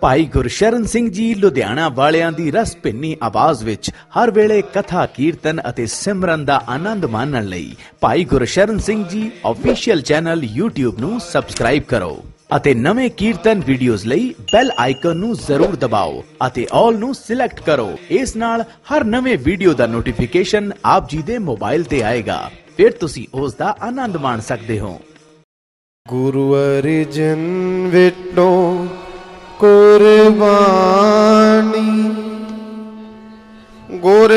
ਭਾਈ ਗੁਰਸ਼ਰਨ ਸਿੰਘ ਜੀ ਲੁਧਿਆਣਾ ਵਾਲਿਆਂ ਦੀ ਰਸ ਭਿੰਨੀ ਆਵਾਜ਼ ਵਿੱਚ ਹਰ ਵੇਲੇ ਕਥਾ, ਕੀਰਤਨ ਅਤੇ ਸਿਮਰਨ ਦਾ ਆਨੰਦ ਮਾਣਨ ਲਈ Bhai Gursharan Singh ji official channel YouTube ਨੂੰ ਸਬਸਕ੍ਰਾਈਬ ਕਰੋ ਅਤੇ ਨਵੇਂ ਕੀਰਤਨ ਵੀਡੀਓਜ਼ ਲਈ ਬੈਲ ਆਈਕਨ ਨੂੰ ਜ਼ਰੂਰ ਦਬਾਓ ਅਤੇ ਆਲ ਨੂੰ ਸਿਲੈਕਟ ਕਰੋ। ਇਸ ਨਾਲ ਹਰ ਨਵੇਂ ਵੀਡੀਓ ਦਾ ਨੋਟੀਫਿਕੇਸ਼ਨ ਆਪ ਜੀ ਦੇ ਮੋਬਾਈਲ ਤੇ ਆਏਗਾ। ਫਿਰ ਤੁਸੀਂ ਉਸ ਦਾ ਆਨੰਦ ਮਾਣ ਸਕਦੇ ਹੋ। ਗੁਰੂ ਅਰਜਨ ਵਿਟੋ ਕੁਰਬਾਨੀ। ਗੁਰ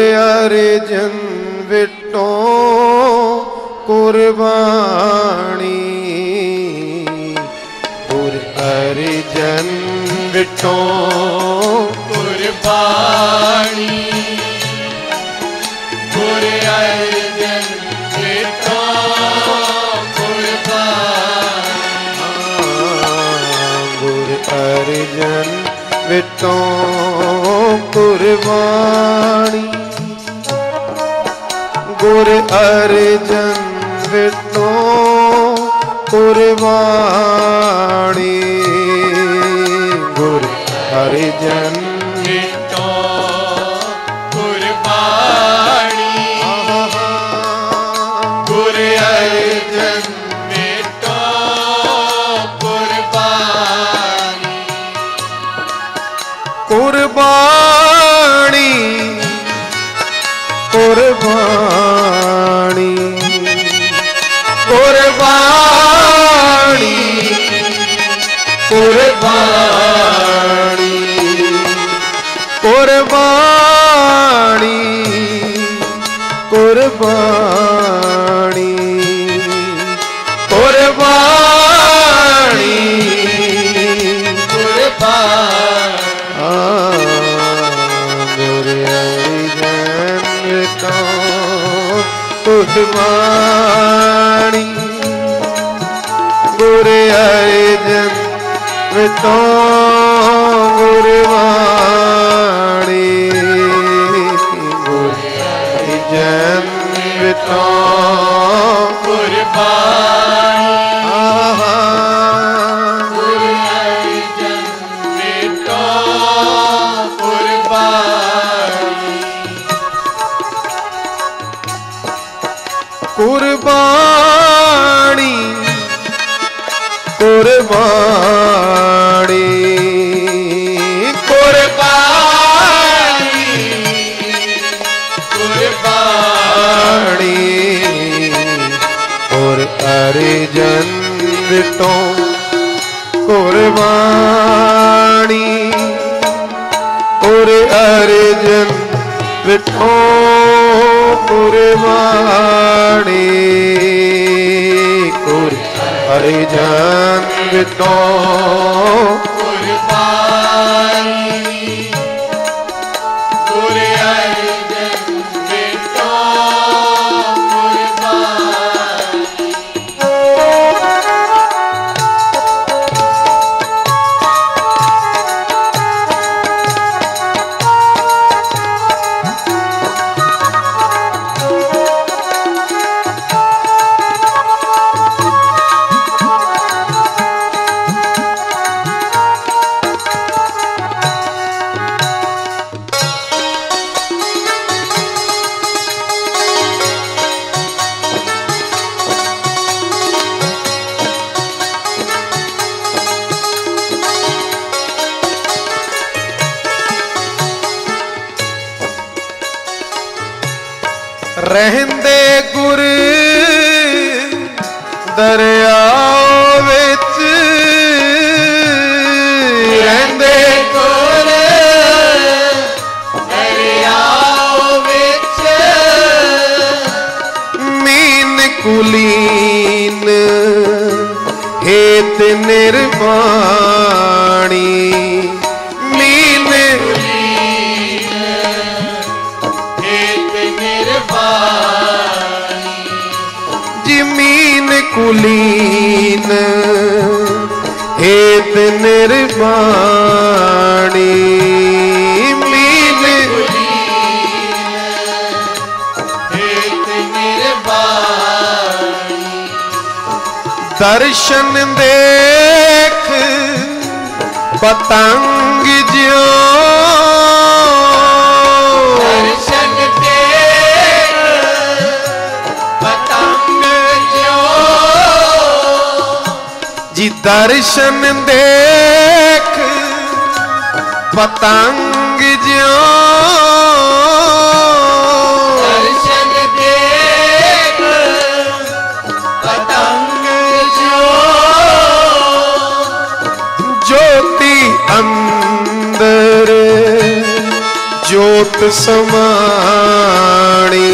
ਅਰਜਨ ਵਿਟੋ ਕੁਰਬਾਨੀ। ਗੁਰ ਅਰਜਨ ਵਿਟੋ ਕੁਰਬਾਨੀ। ਜਨ ਵਿਟੋ ਕੁਰਬਾਨੀ ਗੁਰ ਅਰਜਨ ਵਿਟੋ ਕੁਰਬਾਨੀ ਗੁਰ ਅਰਜਨ রে আয় ਮਿਹਰਬਾਨੀ। ਕੁਲੀਨ ਏਤ ਨਿਰਬਾਣੀ ਮੀਨ ਏਤ ਨਿਰਬਾਣੀ ਦਰਸ਼ਨ ਦੇਖ ਪਤੰਗ ਦਰਸ਼ਨ ਦੇਖ ਪਤੰਗ ਜਿਉ। ਦਰਸ਼ਨ ਦੇਖ ਪਤੰਗ ਜਿਉ। ਜੋਤੀ ਅੰਦਰ ਜੋਤ ਸਮਾਣੀ।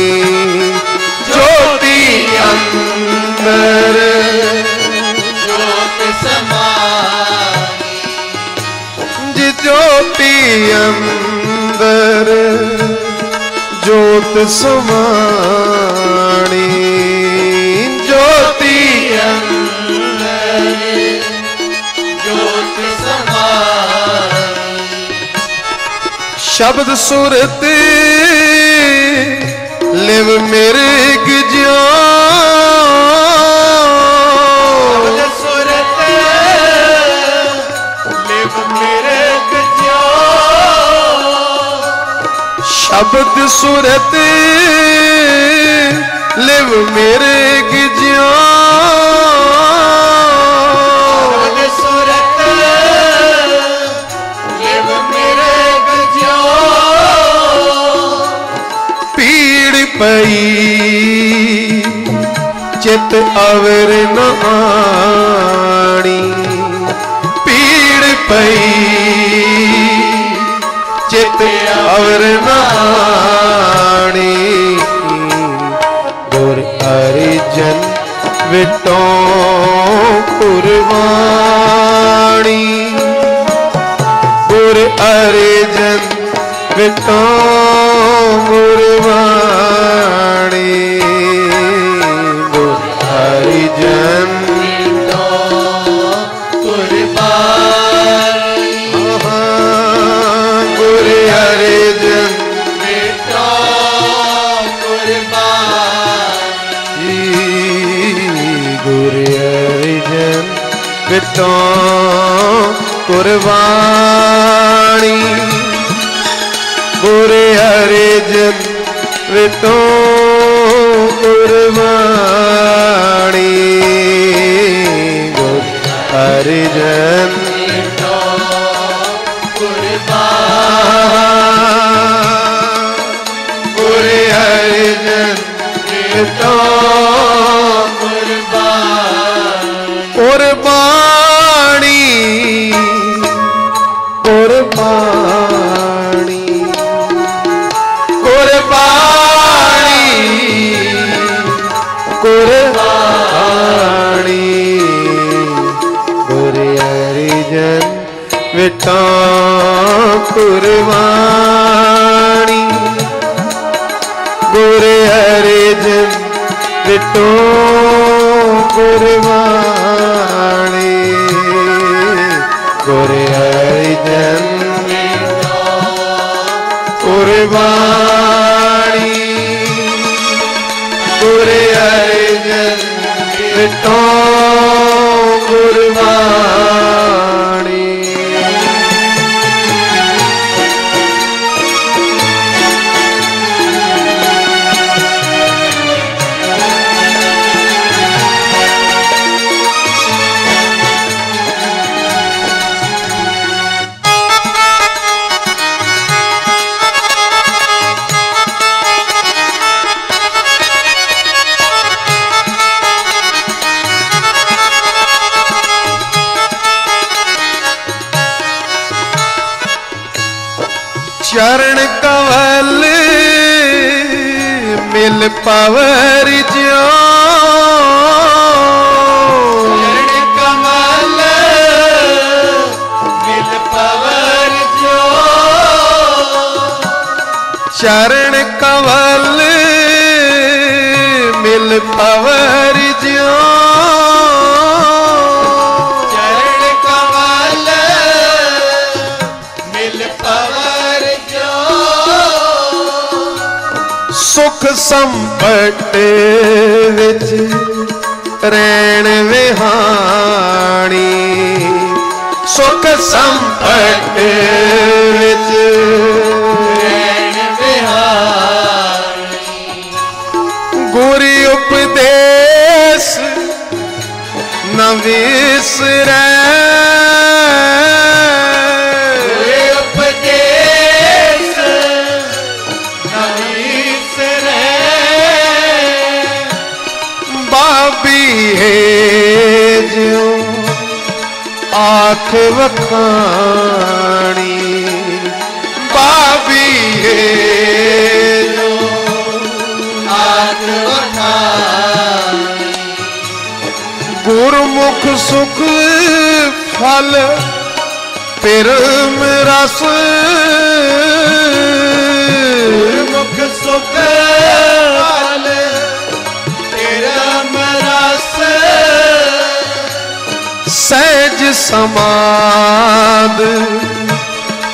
ਜੋਤ ਸਮਾਣੀ ਜੋਤੀ ਜੋਤ ਸਮਾਈ ਸ਼ਬਦ ਸੁਰਤ ਲਿਵ ਮੇਰੇ ਸ਼ਬਦ ਸੁਰਤ ਲਿਵ ਮਿਰਗ ਜਿਉ ਸ਼ਬਦ ਸੁਰਤ ਲਿਵ ਮੇਰੇ ਪੀੜ ਪਈ ਚਿਤ ਅਵਰ ਨ ਅਵਰ ਨ ਗੁਰ ਅਰਜਨ ਵਿਟੋਂ ਕੁਰਬਾਣੀ। ਗੁਰ ਅਰਜਨ ਵਿਟੋਂ ਗੁਰਬਾਣੀ ਕੁਰਬਾਣੀ ਗੁਰ ਅਰਜਨ ਵਿਟੋ ਕੁਰਬਾਣੀ ਚਰਨ ਕਵਲ ਮਿਲ ਪਵਰ ਜਿਉ। ਚਰਨ ਕਮਲ ਮਿਲ ਪਵਰ ਜੋ ਚਰਨ ਕਵਲ ਮਿਲ ਪਵਰ ਸੰਪਟ ਵਿੱਚ ਰਹਿਣ ਵਿਹਾਣੀ। ਸੁਖ ਸੰਪਟ ਵਿੱਚ ਰਹਿਣ ਵਿਹਾਣੀ। ਗੁਰ ਉਪਦੇਸ ਨਵਿਸਰੇ ਲਖਾਣੀ ਬਾਬੀਏ ਜੋ ਗੁਰਮੁਖ ਸੁਖ ਫਲ ਪਰਮ ਰਸ ਸਮਾਦ,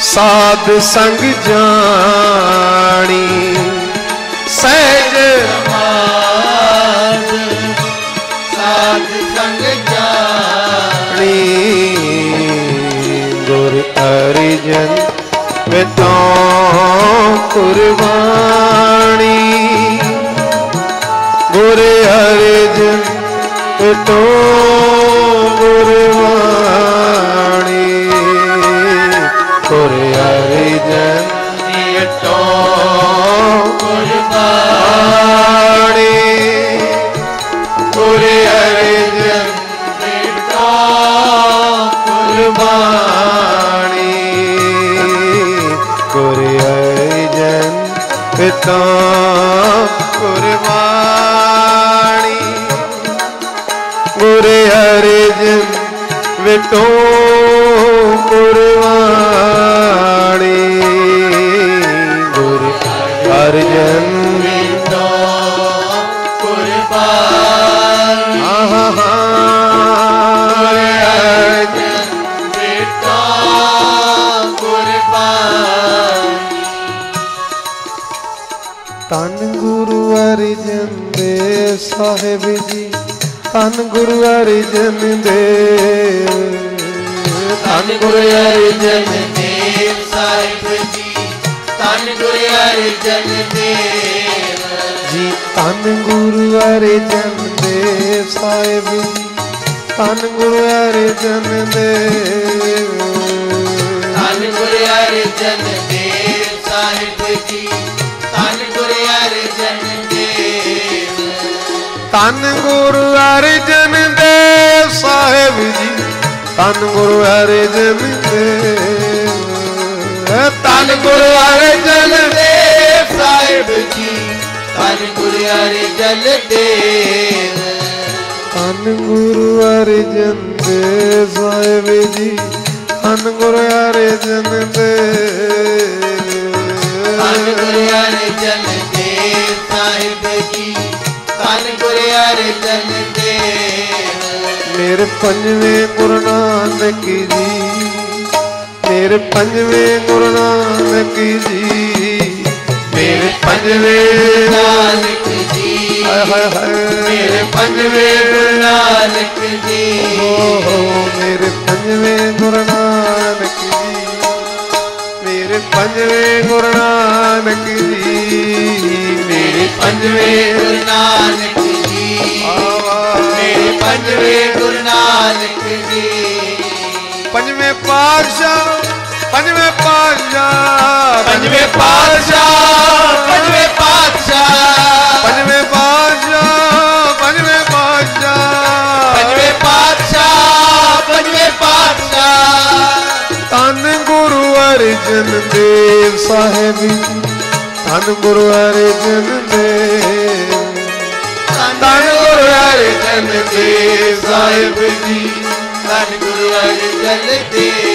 ਸਾਧ ਸੰਗ ਜਾਣੀ। ਸਹਿਜ ਮਾਦ ਸਾਧ ਸੰਗ ਜਾਣੀ। ਗੁਰ ਅਰਜਨ ਵਿਟੋ ਕੁਰਬਾਨੀ। ਗੁਰ ਅਰਜਨ ਵਿਟੋ ਕੁਰਬਾਨੀ। Allah ਪੰਜਵੇਂ ਗੁਰੂ ਨਾਨਕ ਜੀ। ਮੇਰੇ ਪੰਜਵੇਂ ਨਾਨਕ ਜੀ। ਹਾਏ ਹਾਏ ਹਾਏ। ਮੇਰੇ ਪੰਜਵੇਂ ਗੁਰੂ ਨਾਨਕ ਜੀ। ਓ ਹੋ ਮੇਰੇ ਪੰਜਵੇਂ ਗੁਰੂ ਨਾਨਕ ਜੀ। ਮੇਰੇ ਪੰਜਵੇਂ ਗੁਰੂ ਨਾਨਕ ਜੀ। ਮੇਰੇ ਪੰਜਵੇਂ ਗੁਰੂ ਨਾਨਕ ਜੀ। ਮੇਰੇ ਪੰਜਵੇਂ ਗੁਰੂ ਨਾਨਕ ਜੀ। ਪੰਜਵੇਂ ਪਾਤਸ਼ਾਹ ਪੰਜਵੇਂ ਪਾਤਸ਼ਾਹ ਪੰਜਵੇਂ ਪਾਤਸ਼ਾਹ ਪੰਜਵੇਂ ਪਾਤਸ਼ਾਹ। ਪੰਜਵੇਂ ਪਾਤਸ਼ਾਹ ਪੰਜਵੇਂ ਪਾਤਸ਼ਾਹ। ਪੰਜਵੇਂ ਪਾਤਸ਼ਾਹ ਪੰਜਵੇਂ ਪਾਤਸ਼ਾਹ। ਧੰਨ ਗੁਰੂ ਅਰਜਨ ਦੇਵ ਸਾਹਿਬ ਧੰਨ ਗੁਰੂ ਅਰਜਨ ਦੇਵ। ਧੰਨ ਗੁਰੂ ਅਰਜਨ ਦੇਵ ਸਾਹਿਬ ਜੀ। ਧੰਨ ਗੁਰੂ ਅਰਜਨ ਦੇਵ।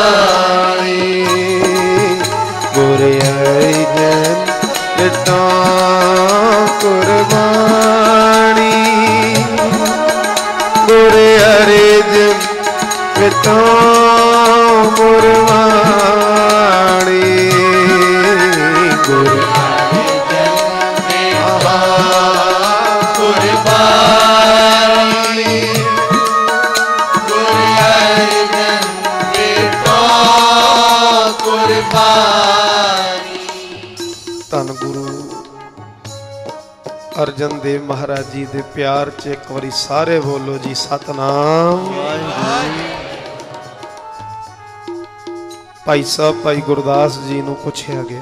ਤੋਂ ਗੁਰੂ ਅਰਜਨ ਦੇਵ ਮਹਾਰਾਜ ਜੀ ਦੇ ਪਿਆਰ 'ਚ ਇੱਕ ਵਾਰੀ ਸਾਰੇ ਬੋਲੋ ਜੀ, ਸਤਨਾਮ। ਵਾਹਿਗੁਰੂ ਭਾਈ ਸਾਹਿਬ, ਭਾਈ ਗੁਰਦਾਸ ਜੀ ਨੂੰ ਪੁੱਛਿਆ ਗਿਆ।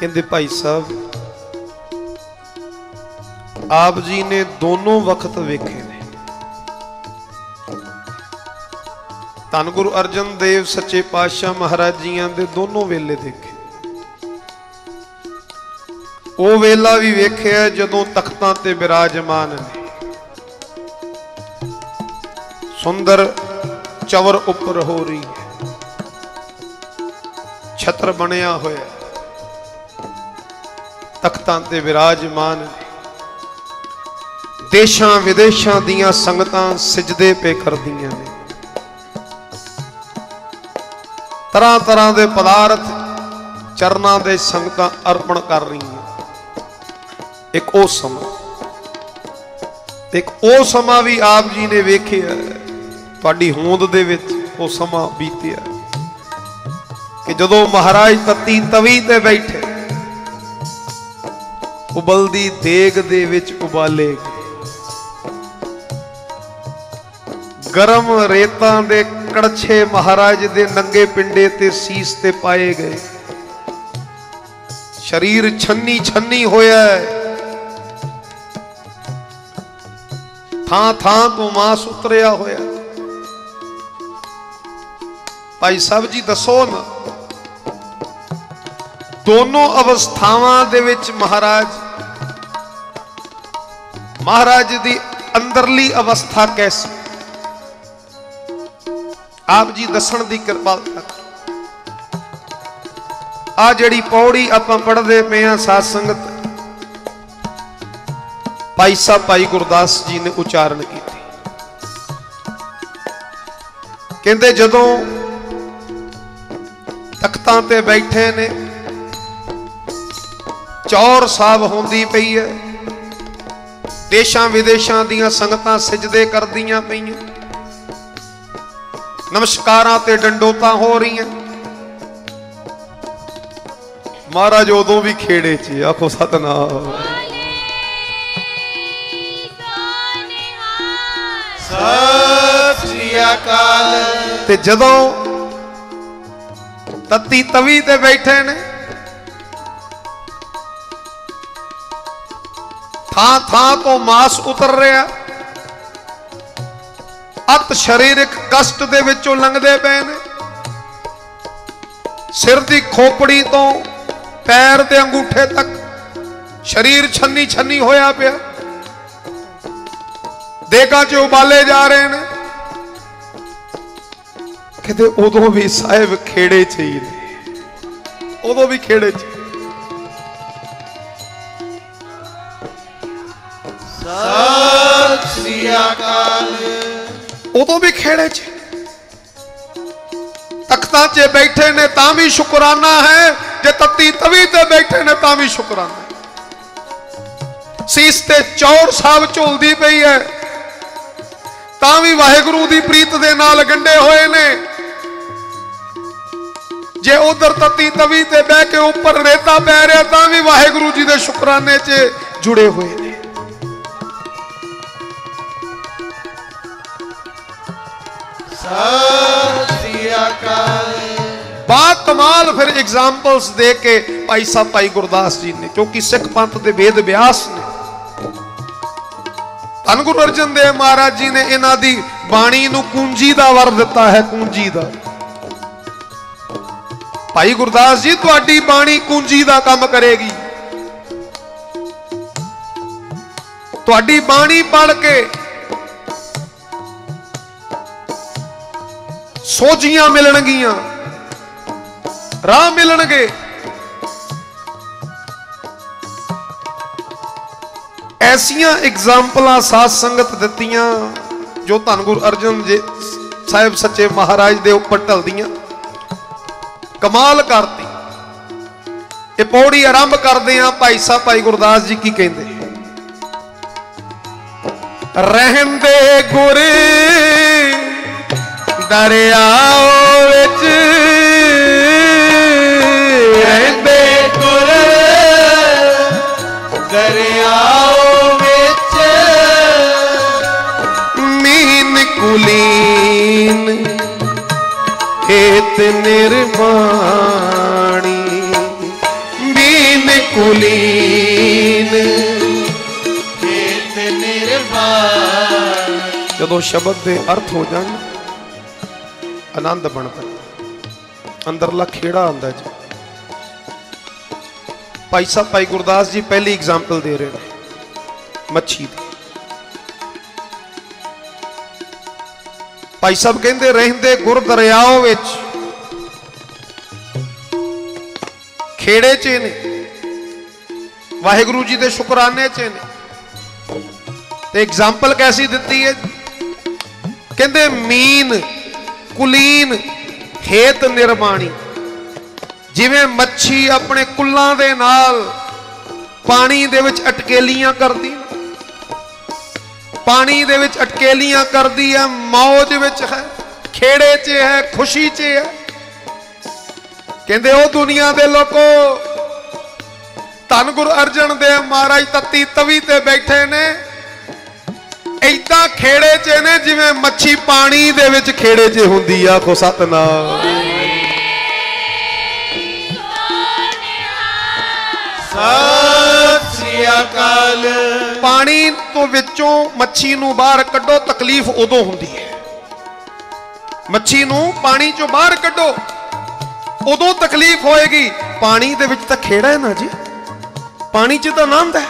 ਕਹਿੰਦੇ, ਭਾਈ ਸਾਹਿਬ, ਆਪ ਜੀ ਨੇ ਦੋਨੋਂ ਵਕਤ ਵੇਖੇ ਨੇ। ਧੰਨ ਗੁਰੂ ਅਰਜਨ ਦੇਵ ਸੱਚੇ ਪਾਤਸ਼ਾਹ ਮਹਾਰਾਜ ਜੀਆਂ ਦੇ ਦੋਨੋਂ ਵੇਲੇ ਦੇਖੇ। ਉਹ ਵੇਲਾ ਵੀ ਵੇਖਿਆ ਜਦੋਂ ਤਖਤਾਂ ਤੇ ਬਿਰਾਜਮਾਨ ਨੇ। ਸੁੰਦਰ ਚਵਰ ਉੱਪਰ ਹੋ ਰਹੀ ਹੈ। ਛਤਰ ਬਣਿਆ ਹੋਇਆ ਤਖਤਾਂ ਤੇ ਵਿਰਾਜਮਾਨ ਦੇਸ਼ਾਂ ਵਿਦੇਸ਼ਾਂ ਦੀਆਂ ਸੰਗਤਾਂ ਸਜਦੇ ਪੇ ਕਰਦੀਆਂ ਨੇ। ਤਰ੍ਹਾਂ ਤਰ੍ਹਾਂ ਦੇ ਪਦਾਰਥ ਚਰਨਾਂ ਦੇ ਸੰਗਤਾਂ ਅਰਪਣ ਕਰ ਰਹੀਆਂ। ਇੱਕ ਉਹ ਸਮਾਂ। ਇੱਕ ਉਹ ਸਮਾਂ ਵੀ ਆਪ ਜੀ ਨੇ ਵੇਖਿਆ ਤੁਹਾਡੀ ਹੋਂਦ ਦੇ ਵਿੱਚ ਉਹ ਸਮਾਂ ਬੀਤਿਆ ਕਿ ਜਦੋਂ ਮਹਾਰਾਜ ਤਤੀ ਤਵੀ ਤੇ ਬੈਠੇ, ਉਬਲਦੀ ਦੇਗ ਦੇ ਵਿੱਚ ਉਬਾਲੇ ਗਏ। ਗਰਮ ਰੇਤਾਂ ਦੇ ਕੜਛੇ ਮਹਾਰਾਜ ਦੇ ਨੰਗੇ ਪਿੰਡੇ ਤੇ ਸੀਸ ਤੇ ਪਾਏ ਗਏ। ਸਰੀਰ ਛੰਨੀ ਛੰਨੀ ਹੋਇਆ ਹੈ। ਥਾਂ ਥਾਂ ਤੋਂ ਮਾਸ ਉਤਰਿਆ ਹੋਇਆ। ਭਾਈ ਸਾਹਿਬ ਜੀ ਦੱਸੋ ਨਾ। ਦੋਨੋਂ ਅਵਸਥਾਵਾਂ ਦੇ ਵਿੱਚ ਮਹਾਰਾਜ ਮਹਾਰਾਜ ਦੀ ਅੰਦਰਲੀ ਅਵਸਥਾ ਕੈਸੀ? ਆਪ ਜੀ ਦੱਸਣ ਦੀ ਕਿਰਪਾ ਕਰੋ। ਆ ਜਿਹੜੀ ਪੌੜੀ ਆਪਾਂ ਪੜ੍ਹਦੇ ਪਏ ਆ ਸਾਧ ਸੰਗਤ, ਭਾਈ ਸਾਹਿਬ, ਭਾਈ ਗੁਰਦਾਸ ਜੀ ਨੇ ਉਚਾਰਨ ਕੀਤੀ। ਕਹਿੰਦੇ ਜਦੋਂ ਤਖਤਾਂ ਤੇ ਬੈਠੇ ਨੇ। ਚੌਰ ਸਾਹਿਬ ਹੁੰਦੀ ਪਈ ਹੈ ਦੇਸ਼ਾਂ ਵਿਦੇਸ਼ਾਂ ਦੀਆਂ ਸੰਗਤਾਂ ਸਜਦੇ ਕਰਦੀਆਂ ਪਈਆਂ। ਨਮਸਕਾਰਾਂ ਤੇ ਡੰਡੋਤਾਂ ਹੋ ਰਹੀਆਂ। ਮਹਾਰਾਜ ਉਦੋਂ ਵੀ ਖੇੜੇ 'ਚ ਆਖੋ ਸਤਨਾਮ। ਸਤਿ ਸ੍ਰੀ ਅਕਾਲ। ਤੇ ਜਦੋਂ ਤਤੀ ਤਵੀ ਤੇ ਬੈਠੇ ਨੇ। ਥਾਂ ਥਾਂ ਤੋਂ ਮਾਸ ਉਤਰ ਰਿਹਾ। ਅਤ ਸਰੀਰਕ ਕਸ਼ਟ ਦੇ ਵਿੱਚੋਂ ਲੰਘਦੇ ਪਏ ਨੇ। ਸਿਰ ਦੀ ਖੋਪੜੀ ਤੋਂ ਪੈਰ ਤੇ ਅੰਗੂਠੇ ਤੱਕ ਸਰੀਰ ਛੰਨੀ ਛੰਨੀ ਹੋਇਆ ਪਿਆ। ਦੇਗਾ 'ਚ ਉਬਾਲੇ ਜਾ ਰਹੇ ਨੇ। ਕਿਤੇ ਉਦੋਂ ਵੀ ਸਾਹਿਬ ਖੇੜੇ 'ਚ ਹੀ ਨੇ। ਉਦੋਂ ਵੀ ਖੇੜੇ 'ਚ। ਸਤਿ ਸ੍ਰੀ ਅਕਾਲ ਉਦੋਂ ਵੀ ਖੇੜੇ 'ਚ। ਤਖਤਾਂ 'ਚ ਬੈਠੇ ਨੇ ਤਾਂ ਵੀ ਸ਼ੁਕਰਾਨਾ ਹੈ। ਜੇ ਤਤੀ ਤਵੀ ਤੇ ਬੈਠੇ ਨੇ ਤਾਂ ਵੀ ਸ਼ੁਕਰਾਨਾ ਸੀਸ ਤੇ ਚੌਰ ਸਾਹਿਬ ਝੁਲਦੀ ਪਈ ਹੈ। ਤਾਂ ਵੀ ਵਾਹਿਗੁਰੂ ਦੀ ਪ੍ਰੀਤ ਦੇ ਨਾਲ ਗੰਡੇ ਹੋਏ ਨੇ। ਜੇ ਉਧਰ ਤਤੀ ਤਵੀ ਤੇ ਬਹਿ ਕੇ ਉੱਪਰ ਰੇਤਾ ਪੈ ਰਿਹਾ, ਤਾਂ ਵੀ ਵਾਹਿਗੁਰੂ ਜੀ ਦੇ ਸ਼ੁਕਰਾਨੇ 'ਚ ਜੁੜੇ ਹੋਏ ਨੇ। ਸਤਿ ਅਕਾਲ ਬਾਤ ਕਮਾਲ ਫਿਰ ਐਗਜ਼ਾਮਪਲਸ ਦੇ ਕੇ ਭਾਈ ਸਾਹਿਬ, ਭਾਈ ਗੁਰਦਾਸ ਜੀ ਨੇ, ਕਿਉਂਕਿ ਸਿੱਖ ਪੰਥ ਦੇ ਵੇਦ ਵਿਆਸ ਨੇ। ਧੰਨ ਗੁਰੂ ਅਰਜਨ ਦੇਵ ਮਹਾਰਾਜ ਜੀ ਨੇ ਇਹਨਾਂ ਦੀ ਬਾਣੀ ਨੂੰ ਕੁੰਜੀ ਦਾ ਵਰ ਦਿੱਤਾ ਹੈ, ਕੁੰਜੀ ਦਾ। ਭਾਈ ਗੁਰਦਾਸ ਜੀ, ਤੁਹਾਡੀ ਬਾਣੀ ਕੁੰਜੀ ਦਾ ਕੰਮ ਕਰੇਗੀ। ਤੁਹਾਡੀ ਬਾਣੀ ਪੜ੍ਹ ਕੇ ਸੋਝੀਆਂ ਮਿਲਣਗੀਆਂ, ਰਾਹ ਮਿਲਣਗੇ। ਐਸੀਆਂ ਐਗਜ਼ਾਮਪਲਾਂ ਸਾਧ ਸੰਗਤ ਦਿੱਤੀਆਂ ਜੋ ਧੰਨ ਗੁਰੂ ਅਰਜਨ ਜੀ ਸਾਹਿਬ ਸੱਚੇ ਮਹਾਰਾਜ ਦੇ ਉੱਪਰ ਢਲਦੀਆਂ। ਕਮਾਲ ਕਰਤੀ। ਇਹ ਪੌੜੀ ਆਰੰਭ ਕਰਦੇ ਆ ਭਾਈ ਸਾਹਿਬ, ਭਾਈ ਗੁਰਦਾਸ ਜੀ ਕੀ ਕਹਿੰਦੇ? ਰਹਿਣ ਦੇ ਗੁਰ ਦਰਿਆ ਵਿੱਚ। ਰਹਿੰਦੇ ਗੁਰ ਦਰਿਆਓ ਵਿੱਚ। ਮੀਨ ਕੁਲੀਨ ਹੇਤ ਨਿਰਮਾਣੀ ਜਦੋਂ ਸ਼ਬਦ ਦੇ ਅਰਥ ਹੋ ਜਾਣ, ਆਨੰਦ ਬਣਦਾ ਅੰਦਰਲਾ ਖੇੜਾ ਆਉਂਦਾ ਜੀ। ਭਾਈ ਸਾਹਿਬ, ਭਾਈ ਗੁਰਦਾਸ ਜੀ ਪਹਿਲੀ ਐਗਜ਼ਾਮਪਲ ਦੇ ਰਹੇ ਨੇ, ਮੱਛੀ ਦੀ। ਭਾਈ ਸਾਹਿਬ ਕਹਿੰਦੇ, ਰਹਿੰਦੇ ਗੁਰ ਦਰਿਆਓ ਵਿੱਚ ਖੇੜੇ 'ਚ ਨੇ। ਵਾਹਿਗੁਰੂ ਜੀ ਦੇ ਸ਼ੁਕਰਾਨੇ 'ਚ ਨੇ। ਤੇ ਐਗਜ਼ਾਮਪਲ ਕੈਸੀ ਦਿੱਤੀ ਹੈ? ਕਹਿੰਦੇ ਮੀਨ, ਕੁਲੀਨ ਹੇਤ ਨਿਰਮਾਣੀ। ਜਿਵੇਂ ਮੱਛੀ ਆਪਣੇ ਕੁੱਲਾਂ ਦੇ ਨਾਲ ਪਾਣੀ ਦੇ ਵਿੱਚ ਅਟਕੇਲੀਆਂ ਕਰਦੀ। ਪਾਣੀ ਦੇ ਵਿੱਚ ਅਟਕੇਲੀਆਂ ਕਰਦੀ ਹੈ, ਮੌਜ ਵਿੱਚ ਹੈ, ਖੇੜੇ 'ਚ ਹੈ, ਖੁਸ਼ੀ 'ਚ ਹੈ। ਕਹਿੰਦੇ ਉਹ ਦੁਨੀਆ ਦੇ ਲੋਕੋ, ਧੰਨ ਗੁਰੂ ਅਰਜਨ ਦੇਵ ਮਹਾਰਾਜ ਤਤੀ ਤਵੀ ਤੇ ਬੈਠੇ ਨੇ। ਐਦਾਂ ਖੇੜੇ 'ਚ ਨੇ ਜਿਵੇਂ ਮੱਛੀ ਪਾਣੀ ਦੇ ਵਿੱਚ ਖੇੜੇ 'ਚ ਹੁੰਦੀ ਆ ਆਖੋ ਸਤਨਾਮ। ਸਤਿ ਸ੍ਰੀ ਅਕਾਲ। ਪਾਣੀ ਤੋਂ ਵਿੱਚੋਂ ਮੱਛੀ ਨੂੰ ਬਾਹਰ ਕੱਢੋ ਤਕਲੀਫ ਉਦੋਂ ਹੁੰਦੀ ਹੈ। ਮੱਛੀ ਨੂੰ ਪਾਣੀ ਚੋਂ ਬਾਹਰ ਕੱਢੋ ਉਦੋਂ ਤਕਲੀਫ ਹੋਏਗੀ। ਪਾਣੀ ਦੇ ਵਿੱਚ ਤਾਂ ਖੇੜਾ ਹੈ ਨਾ ਜੀ। ਪਾਣੀ 'ਚ ਤਾਂ ਆਨੰਦ ਹੈ।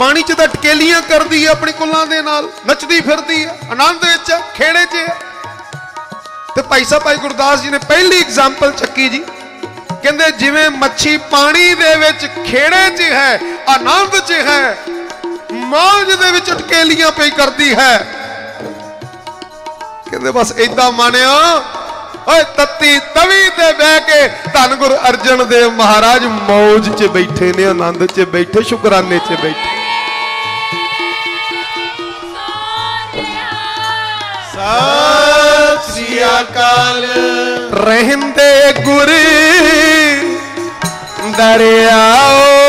ਪਾਣੀ 'ਚ ਤਾਂ ਟਕੇਲੀਆਂ ਕਰਦੀ ਹੈ ਆਪਣੀ ਕੁੱਲਾਂ ਦੇ ਨਾਲ, ਨੱਚਦੀ ਫਿਰਦੀ ਹੈ ਆਨੰਦ ਵਿੱਚ ਖੇੜੇ 'ਚ ਤੇ ਭਾਈ ਸਾਹਿਬ, ਭਾਈ ਗੁਰਦਾਸ ਜੀ ਨੇ ਪਹਿਲੀ ਐਗਜ਼ਾਮਪਲ ਚੱਕੀ ਜੀ। ਕਹਿੰਦੇ ਜਿਵੇਂ ਮੱਛੀ ਪਾਣੀ ਦੇ ਵਿੱਚ ਖੇੜੇ 'ਚ ਹੈ, ਆਨੰਦ 'ਚ ਹੈ, ਮੌਜ ਦੇ ਵਿੱਚ ਟਕੇਲੀਆਂ ਪਈ ਕਰਦੀ ਹੈ। ਕਹਿੰਦੇ ਬਸ ਇਦਾਂ ਮੰਨਿਓ ਓਏ ਤੱਤੀ ਤਵੀ ਤੇ ਬਹਿ ਕੇ ਧੰਨ ਗੁਰੂ ਅਰਜਨ ਦੇਵ ਮਹਾਰਾਜ ਮੌਜ 'ਚ ਬੈਠੇ ਨੇ, ਆਨੰਦ 'ਚ ਬੈਠੇ, ਸ਼ੁਕਰਾਨੇ 'ਚ ਬੈਠੇ। ਸਤਿ ਸ੍ਰੀ ਅਕਾਲ ਰਹਿੰਦੇ ਗੁਰ ਦਰਿਆਓ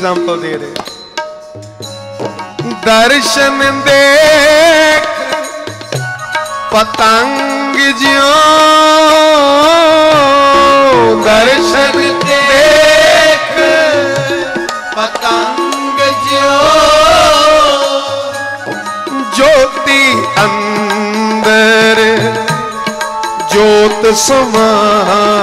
ਐਗਜ਼ਾਮਪਲ ਦੇ ਰਹੇ ਦਰਸ਼ਨ ਦੇਖ, ਪਤੰਗ ਜਿਉ ਦਰਸ਼ਨ ਦੇਖ, ਪਤੰਗ ਜਿਉ ਜੋਤੀ ਅੰਦਰ ਜੋਤ ਸਮਾਣੀ।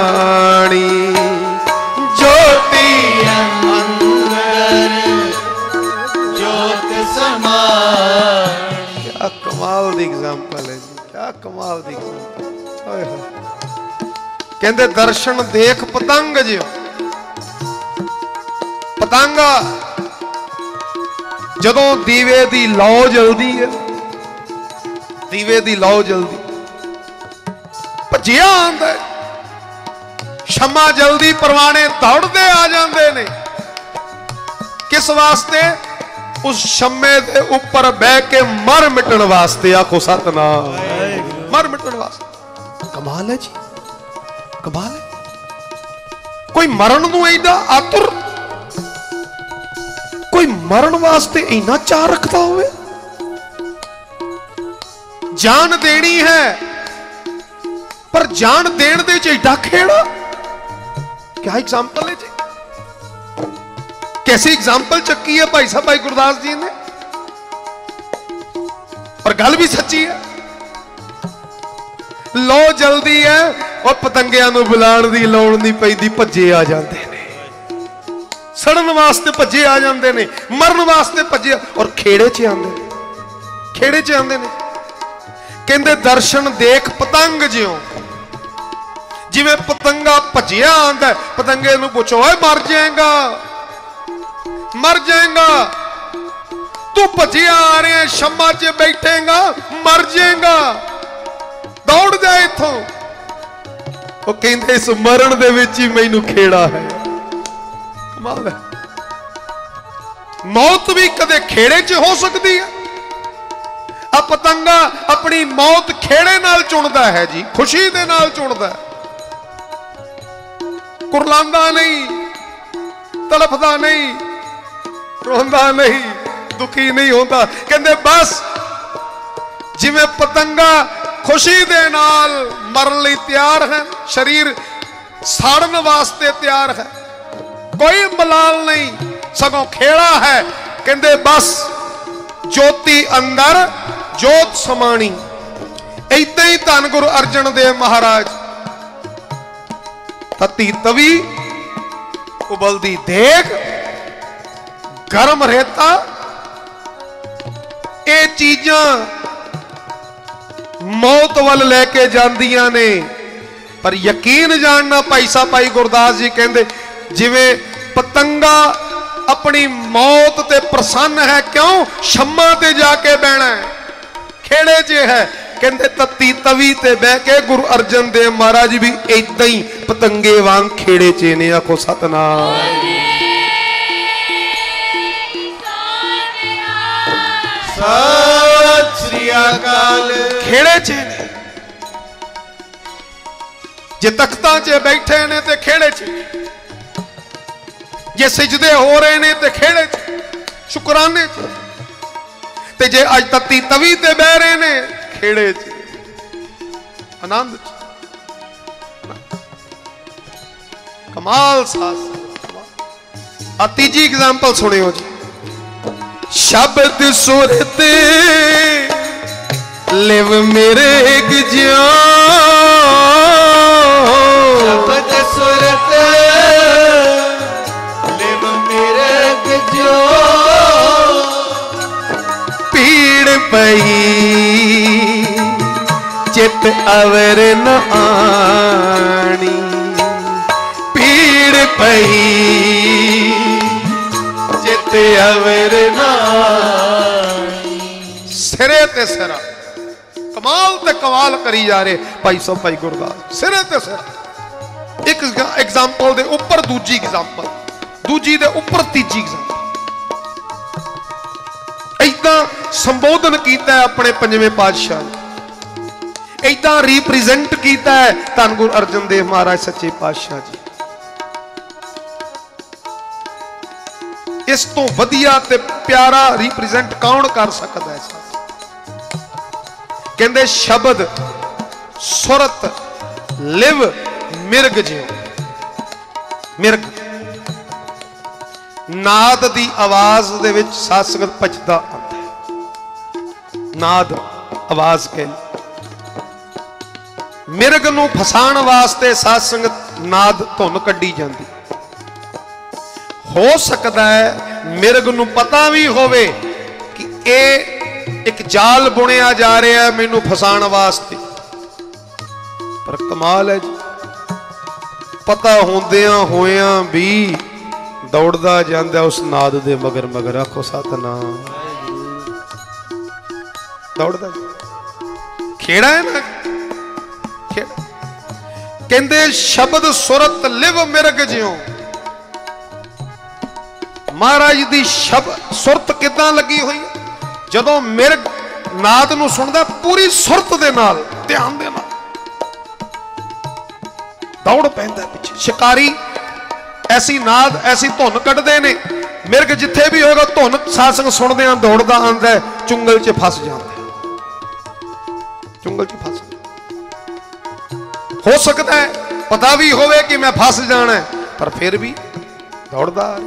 ਕਹਿੰਦੇ ਦਰਸ਼ਨ ਦੇਖ ਪਤੰਗ ਜਿਉ ਪਤੰਗਾ ਜਦੋਂ ਦੀਵੇ ਦੀ ਲੌ ਜਲਦੀ ਹੈ ਦੀਵੇ ਦੀ ਲੌ ਜਲਦੀ। ਭੱਜਿਆ ਆਂਦਾ ਸ਼ਮਾ ਜਲਦੀ ਪਰਵਾਣੇ ਦੌੜਦੇ ਆ ਜਾਂਦੇ ਨੇ। ਕਿਸ ਵਾਸਤੇ? ਉਸ ਸ਼ਮੇ ਦੇ ਉੱਪਰ ਬਹਿ ਕੇ ਮਰ ਮਿਟਣ ਵਾਸਤੇ। ਆਖੋ ਸਤਨਾਮ। ਮਰ ਮਿਟਣ ਵਾਸਤੇ। ਕਮਾਲ ਹੈ ਜੀ। ਕੋਈ ਮਰਨ ਨੂੰ ਐਡਾ ਆਤੁਰ? ਕੋਈ ਮਰਨ ਵਾਸਤੇ ਇੰਨਾ ਚਾਹ ਰੱਖਦਾ ਹੋਵੇ? ਜਾਨ ਦੇਣੀ ਹੈ, ਪਰ ਜਾਨ ਦੇਣ ਦੇ ਚ ਐਡਾ ਖੇੜਾ? ਕਿਆ ਐਗਜ਼ਾਮਪਲ ਹੈ ਜੀ? ਕੈਸੀ ਐਗਜ਼ਾਮਪਲ ਚੱਕੀ ਹੈ ਭਾਈ ਸਾਹਿਬ, ਭਾਈ ਗੁਰਦਾਸ ਜੀ ਨੇ? ਪਰ ਗੱਲ ਵੀ ਸੱਚੀ ਹੈ। ਲੋ ਜਲਦੀ ਹੈ ਉਹ ਪਤੰਗਿਆਂ ਨੂੰ ਬੁਲਾਉਣ ਦੀ ਲੋੜ ਨਹੀਂ ਪੈਂਦੀ, ਭੱਜੇ ਆ ਜਾਂਦੇ ਨੇ। ਸੜਨ ਵਾਸਤੇ ਭੱਜੇ ਆ ਜਾਂਦੇ ਨੇ, ਮਰਨ ਵਾਸਤੇ ਭੱਜੇ ਔਰ ਖੇੜੇ 'ਚ ਆਉਂਦੇ ਨੇ। ਖੇੜੇ 'ਚ ਆਉਂਦੇ ਨੇ। ਕਹਿੰਦੇ, ਦਰਸ਼ਨ ਦੇਖ ਪਤੰਗ ਜਿਉ। ਜਿਵੇਂ ਪਤੰਗਾ ਭੱਜਿਆ ਆਂਦਾ ਪਤੰਗੇ ਨੂੰ ਪੁੱਛੋ, ਓਏ, ਮਰ ਜਾਏਗਾ। ਮਰ ਜਾਏਗਾ। ਤੂੰ ਭੱਜਿਆ ਆ ਰਿਹਾ ਸ਼ੰਮਾ 'ਚ ਬੈਠੇਗਾ, ਮਰ ਜਾਏਗਾ। ਦੌੜ ਜਾ ਇੱਥੋਂ। ਉਹ ਕਹਿੰਦੇ, ਇਸ ਮਰਨ ਦੇ ਵਿੱਚ ਹੀ ਮੈਨੂੰ ਖੇੜਾ ਹੈ। ਕਮਾਲ ਹੈ ਮੌਤ ਵੀ ਕਦੇ ਖੇੜੇ 'ਚ ਹੋ ਸਕਦੀ ਹੈ। ਆ ਪਤੰਗਾ ਆਪਣੀ ਮੌਤ ਖੇੜੇ ਨਾਲ ਚੁਣਦਾ ਹੈ ਜੀ, ਖੁਸ਼ੀ ਦੇ ਨਾਲ ਚੁਣਦਾ ਹੈ। ਕੁਰਲਾਂਦਾ ਨਹੀਂ, ਤਲਫਦਾ ਨਹੀਂ, ਰੋਂਦਾ ਨਹੀਂ, ਦੁਖੀ ਨਹੀਂ ਹੁੰਦਾ। ਕਹਿੰਦੇ, ਬਸ, ਜਿਵੇਂ ਪਤੰਗਾ ਖੁਸ਼ੀ ਦੇ ਨਾਲ ਮਰਨ ਲਈ ਤਿਆਰ ਹੈ, ਸਰੀਰ ਸਾੜਨ ਵਾਸਤੇ ਤਿਆਰ ਹੈ। ਕੋਈ ਮਲਾਲ ਨਹੀਂ, ਸਗੋਂ ਖੇੜਾ ਹੈ। ਕਹਿੰਦੇ, ਬਸ, ਜੋਤੀ ਅੰਦਰ, ਜੋਤ ਸਮਾਣੀ। ਇਦਾਂ ਹੀ ਧੰਨ ਗੁਰੂ ਅਰਜਨ ਦੇਵ ਮਹਾਰਾਜ, ਤਤੀ ਤਵੀ ਉਬਲਦੀ ਦੇਖ, ਗਰਮ ਰੇਤਾ ਇਹ ਚੀਜ਼ਾਂ ਮੌਤ ਵੱਲ ਲੈ ਕੇ ਜਾਂਦੀਆਂ ਨੇ। ਪਰ ਯਕੀਨ ਜਾਣਨਾ ਭਾਈ ਸਾਹਿਬ ਭਾਈ ਗੁਰਦਾਸ ਜੀ ਕਹਿੰਦੇ ਜਿਵੇਂ ਪਤੰਗਾ ਆਪਣੀ ਮੌਤ ਤੇ ਪ੍ਰਸੰਨ ਹੈ ਕਿਉਂ ਸ਼ੰਮਾ ਤੇ ਜਾ ਕੇ ਬਹਿਣਾ ਹੈ? ਖੇੜੇ 'ਚ ਹੈ। ਕਹਿੰਦੇ ਤਤੀ ਤਵੀ ਤੇ ਬਹਿ ਕੇ ਗੁਰੂ ਅਰਜਨ ਦੇਵ ਮਹਾਰਾਜ ਵੀ ਇਦਾਂ ਹੀ ਪਤੰਗੇ ਵਾਂਗ ਖੇੜੇ 'ਚ ਨੇ ਆਖੋ ਸਤਨਾਮ। ਸਤਿ ਸ੍ਰੀ ਅਕਾਲ। ਖੇੜੇ 'ਚ ਨੇ। ਜੇ ਤਖਤਾਂ 'ਚ ਬੈਠੇ ਨੇ ਤੇ ਖੇੜੇ 'ਚ ਜੇ ਸਜਦੇ ਹੋ ਰਹੇ ਨੇ ਤੇ ਖੇੜੇ 'ਚ ਸ਼ੁਕਰਾਨੇ 'ਚ ਤੇ ਜੇ ਅੱਜ ਤੱਤੀ ਤਵੀ ਤੇ ਬਹਿ ਰਹੇ ਨੇ, ਖੇੜੇ 'ਚ ਆਨੰਦ 'ਚ ਕਮਾਲ ਸਾਸ ਆ ਤੀਜੀ ਐਗਜ਼ਾਮਪਲ ਸੁਣਿਓ ਜੀ। ਸ਼ਬਦ ਸੁਰਤ ਲਿਵ ਮੇਰੇ ਗਿਆਨ ਸ਼ਬਦ ਸੁਰਤ ਲਿਵ ਮੇਰੇ ਗਜੋ ਪੀੜ ਪਈ ਚਿਤ ਅਵਰ ਨ ਆਣੀ। ਪੀੜ ਪਈ ਚਿਤ ਅਵਰ ਨ ਸਿਰੇ ਤੇ ਸਿਰਾ। ਕਮਾਲ ਤੇ ਕਮਾਲ ਕਰੀ ਜਾ ਰਹੇ। ਭਾਈ ਸਾਹਿਬ, ਭਾਈ ਗੁਰਦਾਸ, ਸਿਰੇ ਤੇ ਸਿਰਾ। ਇੱਕ ਐਗਜ਼ਾਮਪਲ ਦੇ ਉੱਪਰ ਦੂਜੀ ਐਗਜ਼ਾਮਪਲ ਦੂਜੀ ਦੇ ਉੱਪਰ ਤੀਜੀ ਐਗਜ਼ਾਮਪਲ ਇਦਾਂ ਸੰਬੋਧਨ ਕੀਤਾ ਆਪਣੇ ਪੰਜਵੇਂ ਪਾਤਸ਼ਾਹ ਨੇ। ਇਦਾਂ ਰਿਪਰੈਜ਼ੈਂਟ ਕੀਤਾ ਹੈ ਧੰਨ ਗੁਰੂ ਅਰਜਨ ਦੇਵ ਮਹਾਰਾਜ ਸੱਚੇ ਪਾਤਸ਼ਾਹ ਜੀ। ਇਸ ਤੋਂ ਵਧੀਆ ਤੇ ਪਿਆਰਾ ਰਿਪਰੈਜ਼ੈਂਟ ਕੌਣ ਕਰ ਸਕਦਾ ਹੈ? ਕਹਿੰਦੇ ਸ਼ਬਦ, ਸੁਰਤ, ਲਿਵ, ਮਿਰਗ ਜਿਉ। ਮਿਰਗ। ਨਾਦ ਦੀ ਆਵਾਜ਼ ਦੇ ਵਿੱਚ ਸਾਧ ਸੰਗਤ ਆਉਂਦਾ ਹੈ। ਨਾਦ, ਆਵਾਜ਼ ਕੇ ਮਿਰਗ ਨੂੰ ਫਸਾਣ ਵਾਸਤੇ ਸਾਧ ਸੰਗਤ ਨਾਦ ਧੁਨ ਕੱਢੀ ਜਾਂਦੀ। ਹੋ ਸਕਦਾ ਹੈ ਮਿਰਗ ਨੂੰ ਪਤਾ ਵੀ ਹੋਵੇ ਕਿ ਇਹ ਇੱਕ ਜਾਲ ਬੁਣਿਆ ਜਾ ਰਿਹਾ ਮੈਨੂੰ ਫਸਾਣ ਵਾਸਤੇ। ਪਰ ਕਮਾਲ ਹੈ ਪਤਾ ਹੁੰਦਿਆਂ ਹੋਇਆਂ ਵੀ ਦੌੜਦਾ ਜਾਂਦਾ ਉਸ ਨਾਦ ਦੇ ਮਗਰ ਮਗਰ। ਆਖੋ ਸਤਨਾਮ। ਦੌੜਦਾ ਖੇੜਾ ਹੈ ਨਾ? ਖੇੜਾ। ਕਹਿੰਦੇ, ਸ਼ਬਦ ਸੁਰਤ ਲਿਵ ਮਿਰਗ ਜਿਉ। ਮਹਾਰਾਜ ਦੀ ਸ਼ਬਦ ਸੁਰਤ ਕਿਦਾਂ ਲੱਗੀ ਹੋਈ ਹੈ? ਜਦੋਂ ਮਿਰਗ ਨਾਦ ਨੂੰ ਸੁਣਦਾ ਪੂਰੀ ਸੁਰਤ ਦੇ ਨਾਲ, ਧਿਆਨ ਦੇ ਨਾਲ। ਦੌੜ ਪੈਂਦਾ ਪਿੱਛੇ। ਸ਼ਿਕਾਰੀ, ਐਸੀ ਨਾਦ, ਐਸੀ ਧੁਨ ਕੱਢਦੇ ਨੇ। ਮਿਰਗ ਜਿੱਥੇ ਵੀ ਹੋਏਗਾ, ਧੁਨ ਸਾਸੰਗ ਸੁਣਦਿਆਂ ਦੌੜਦਾ ਆਂਦਾ ਚੁੰਗਲ 'ਚ ਫਸ ਜਾਂਦਾ ਚੁੰਗਲ 'ਚ ਫਸ ਹੋ। ਸਕਦਾ ਹੈ, ਪਤਾ ਵੀ ਹੋਵੇ ਕਿ ਮੈਂ ਫਸ ਜਾਣਾ ਪਰ ਫਿਰ ਵੀ ਦੌੜਦਾ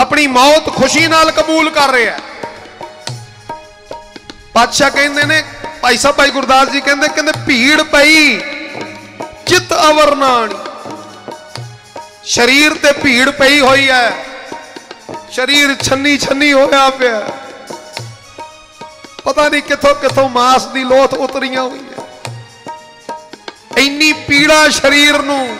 ਆਪਣੀ ਮੌਤ ਖੁਸ਼ੀ ਨਾਲ ਕਬੂਲ ਕਰ ਰਿਹਾ ਹੈ। ਪਾਤਸ਼ਾਹ ਕਹਿੰਦੇ ਨੇ, ਭਾਈ ਸਾਹਿਬ, ਭਾਈ ਗੁਰਦਾਸ ਜੀ ਕਹਿੰਦੇ ਕਹਿੰਦੇ ਭੀੜ ਪਈ, ਚਿਤ ਅਵਰਨਾਣੀ ਸਰੀਰ ਤੇ ਭੀੜ ਪਈ ਹੋਈ ਹੈ। ਸਰੀਰ ਛੰਨੀ ਛੰਨੀ ਹੋਇਆ ਪਿਆ। ਪਤਾ ਨਹੀਂ ਕਿੱਥੋਂ ਕਿੱਥੋਂ ਮਾਸ ਦੀ ਲੋਥ ਉਤਰੀਆਂ ਹੋਈਆਂ। ਇੰਨੀ ਪੀੜਾ ਸਰੀਰ ਨੂੰ।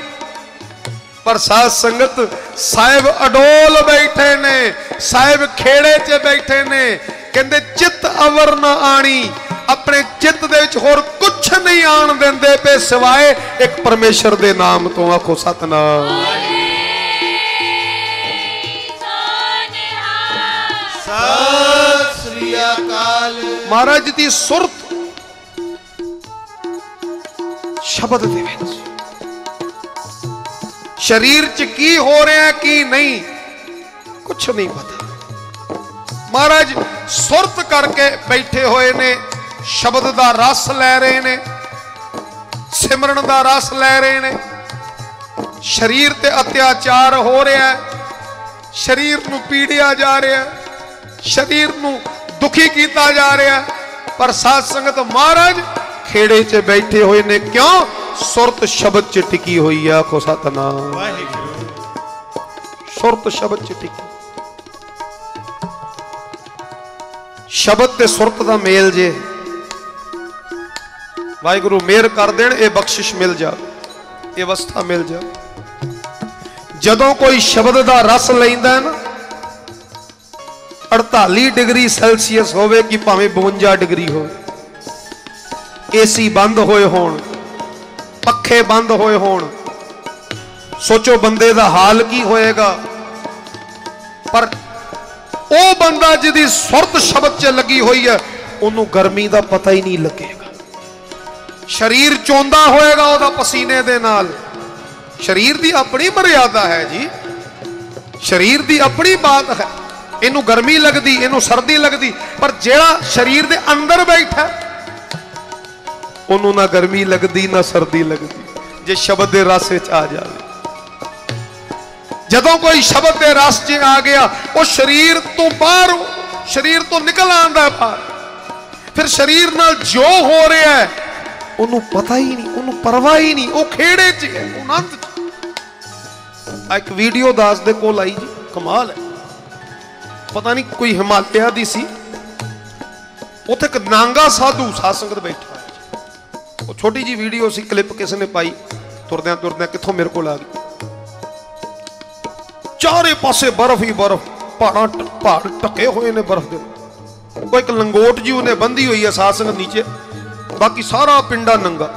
ਪਰ ਸਾਧ ਸੰਗਤ, ਸਾਹਿਬ ਅਡੋਲ ਬੈਠੇ ਨੇ, ਸਾਹਿਬ ਖੇੜੇ 'ਚ ਬੈਠੇ ਨੇ ਕਹਿੰਦੇ ਚਿੱਤ ਅਵਰ ਨਾ ਆਣੀ। ਆਪਣੇ ਚਿੱਤ ਦੇ ਵਿੱਚ ਹੋਰ ਕੁਝ ਨਹੀਂ ਆਣ ਦਿੰਦੇ ਪਏ ਸਿਵਾਏ ਇੱਕ ਪਰਮੇਸ਼ਰ ਦੇ ਨਾਮ ਤੋਂ ਆਖੋ ਸਤਨਾਮ। ਸਤਿ ਸ੍ਰੀ ਅਕਾਲ। ਮਹਾਰਾਜ ਦੀ ਸੁਰਤ ਸ਼ਬਦ ਦੇ ਵਿੱਚ। ਸਰੀਰ 'ਚ ਕੀ ਹੋ ਰਿਹਾ ਕੀ ਨਹੀਂ ਕੁਝ ਨਹੀਂ ਪਤਾ। ਮਹਾਰਾਜ ਸੁਰਤ ਕਰਕੇ ਬੈਠੇ ਹੋਏ ਨੇ ਸ਼ਬਦ ਦਾ ਰਸ ਲੈ ਰਹੇ ਨੇ ਸਿਮਰਨ ਦਾ ਰਸ ਲੈ ਰਹੇ ਨੇ। ਸਰੀਰ ਤੇ ਅਤਿਆਚਾਰ ਹੋ ਰਿਹਾ ਹੈ ਸਰੀਰ ਨੂੰ ਪੀੜਿਆ ਜਾ ਰਿਹਾ ਹੈ ਸਰੀਰ ਨੂੰ ਦੁਖੀ ਕੀਤਾ ਜਾ ਰਿਹਾ ਹੈ। ਪਰ ਸਾਧ ਸੰਗਤ ਮਹਾਰਾਜ ਖੇੜੇ 'ਚ ਬੈਠੇ ਹੋਏ ਨੇ ਕਿਉਂ? ਸੁਰਤ ਸ਼ਬਦ 'ਚ ਟਿਕੀ ਹੋਈ ਆ ਆਖੋ ਸਤਨਾਮ। ਵਾਹਿਗੁਰੂ। ਸੁਰਤ ਸ਼ਬਦ 'ਚ ਟਿਕੀ। ਸ਼ਬਦ ਤੇ ਸੁਰਤ ਦਾ ਮੇਲ ਜੇ। ਵਾਹਿਗੁਰੂ ਮਿਹਰ ਕਰ ਦੇਣ, ਇਹ ਬਖਸ਼ਿਸ਼ ਮਿਲ ਜਾ। ਇਹ ਅਵਸਥਾ ਮਿਲ ਜਾ। ਜਦੋਂ ਕੋਈ ਸ਼ਬਦ ਦਾ ਰਸ ਲੈਂਦਾ ਹੈ ਨਾ 48 ਡਿਗਰੀ ਸੈਲਸੀਅਸ ਹੋਵੇ ਕਿ ਭਾਵੇਂ 52 ਡਿਗਰੀ ਹੋਵੇ। ਏਸੀ ਬੰਦ ਹੋਏ ਹੋਣ, ਪੱਖੇ ਬੰਦ ਹੋਏ ਹੋਣ, ਸੋਚੋ ਬੰਦੇ ਦਾ ਹਾਲ ਕੀ ਹੋਏਗਾ। ਪਰ ਉਹ ਬੰਦਾ ਜਿਹਦੀ ਸੁਰਤ ਸ਼ਬਦ 'ਚ ਲੱਗੀ ਹੋਈ ਹੈ, ਉਹਨੂੰ ਗਰਮੀ ਦਾ ਪਤਾ ਹੀ ਨਹੀਂ ਲੱਗੇਗਾ। ਸਰੀਰ ਚੋਂਦਾ ਹੋਏਗਾ ਉਹਦਾ ਪਸੀਨੇ ਦੇ ਨਾਲ। ਸਰੀਰ ਦੀ ਆਪਣੀ ਮਰਿਆਦਾ ਹੈ ਜੀ। ਸਰੀਰ ਦੀ ਆਪਣੀ ਬਾਤ ਹੈ। ਇਹਨੂੰ ਗਰਮੀ ਲੱਗਦੀ, ਇਹਨੂੰ ਸਰਦੀ ਲੱਗਦੀ, ਪਰ ਜਿਹੜਾ ਸਰੀਰ ਦੇ ਅੰਦਰ ਬੈਠਾ, ਉਹਨੂੰ ਨਾ ਗਰਮੀ ਲੱਗਦੀ, ਨਾ ਸਰਦੀ ਲੱਗਦੀ। ਜੇ ਸ਼ਬਦ ਦੇ ਰਸ ਵਿੱਚ ਆ ਜਾਵੇ। ਜਦੋਂ ਕੋਈ ਸ਼ਬਦ ਦੇ ਰਸ 'ਚ ਆ ਗਿਆ, ਉਹ ਸਰੀਰ ਤੋਂ ਬਾਹਰ, ਸਰੀਰ ਤੋਂ ਨਿਕਲ ਆਂਦਾ ਬਾਹਰ। ਫਿਰ ਸਰੀਰ ਨਾਲ ਜੋ ਹੋ ਰਿਹਾ ਹੈ, ਉਹਨੂੰ ਪਤਾ ਹੀ ਨਹੀਂ, ਉਹਨੂੰ ਪਰਵਾਹ ਹੀ ਨਹੀਂ, ਉਹ ਖੇੜੇ 'ਚ ਹੈ, ਉਹ ਆਨੰਦ 'ਚ ਇੱਕ ਵੀਡੀਓ ਦਾਸ ਦੇ ਕੋਲ ਆਈ ਜੀ, ਕਮਾਲ ਹੈ। ਪਤਾ ਨਹੀਂ ਕੋਈ ਹਿਮਾਲਿਆ ਦੀ ਸੀ। ਉੱਥੇ ਇੱਕ ਨਾਂਗਾ ਸਾਧੂ ਸਾਧ ਸੰਗਤ ਬੈਠਾ ਉਹ ਛੋਟੀ ਜੀ ਵੀਡੀਓ ਸੀ, ਕਲਿੱਪ ਕਿਸੇ ਨੇ ਪਾਈ ਤੁਰਦਿਆਂ ਤੁਰਦਿਆਂ ਕਿੱਥੋਂ ਮੇਰੇ ਕੋਲ ਆ ਗਈ। ਚਾਰੇ ਪਾਸੇ ਬਰਫ਼ ਹੀ ਬਰਫ਼, ਪਹਾੜਾਂ ਪਹਾੜ ਟਕੇ ਹੋਏ ਨੇ ਬਰਫ਼ ਦੇ। ਨਾਲ। ਉਹ ਇੱਕ ਲੰਗੋਟ ਜੀ ਉਹਨੇ ਬੰਦੀ ਹੋਈ ਹੈ ਸਾਧ ਸੰਗਤ ਨੀਚੇ। ਬਾਕੀ ਸਾਰਾ ਪਿੰਡਾ ਨੰਗਾ।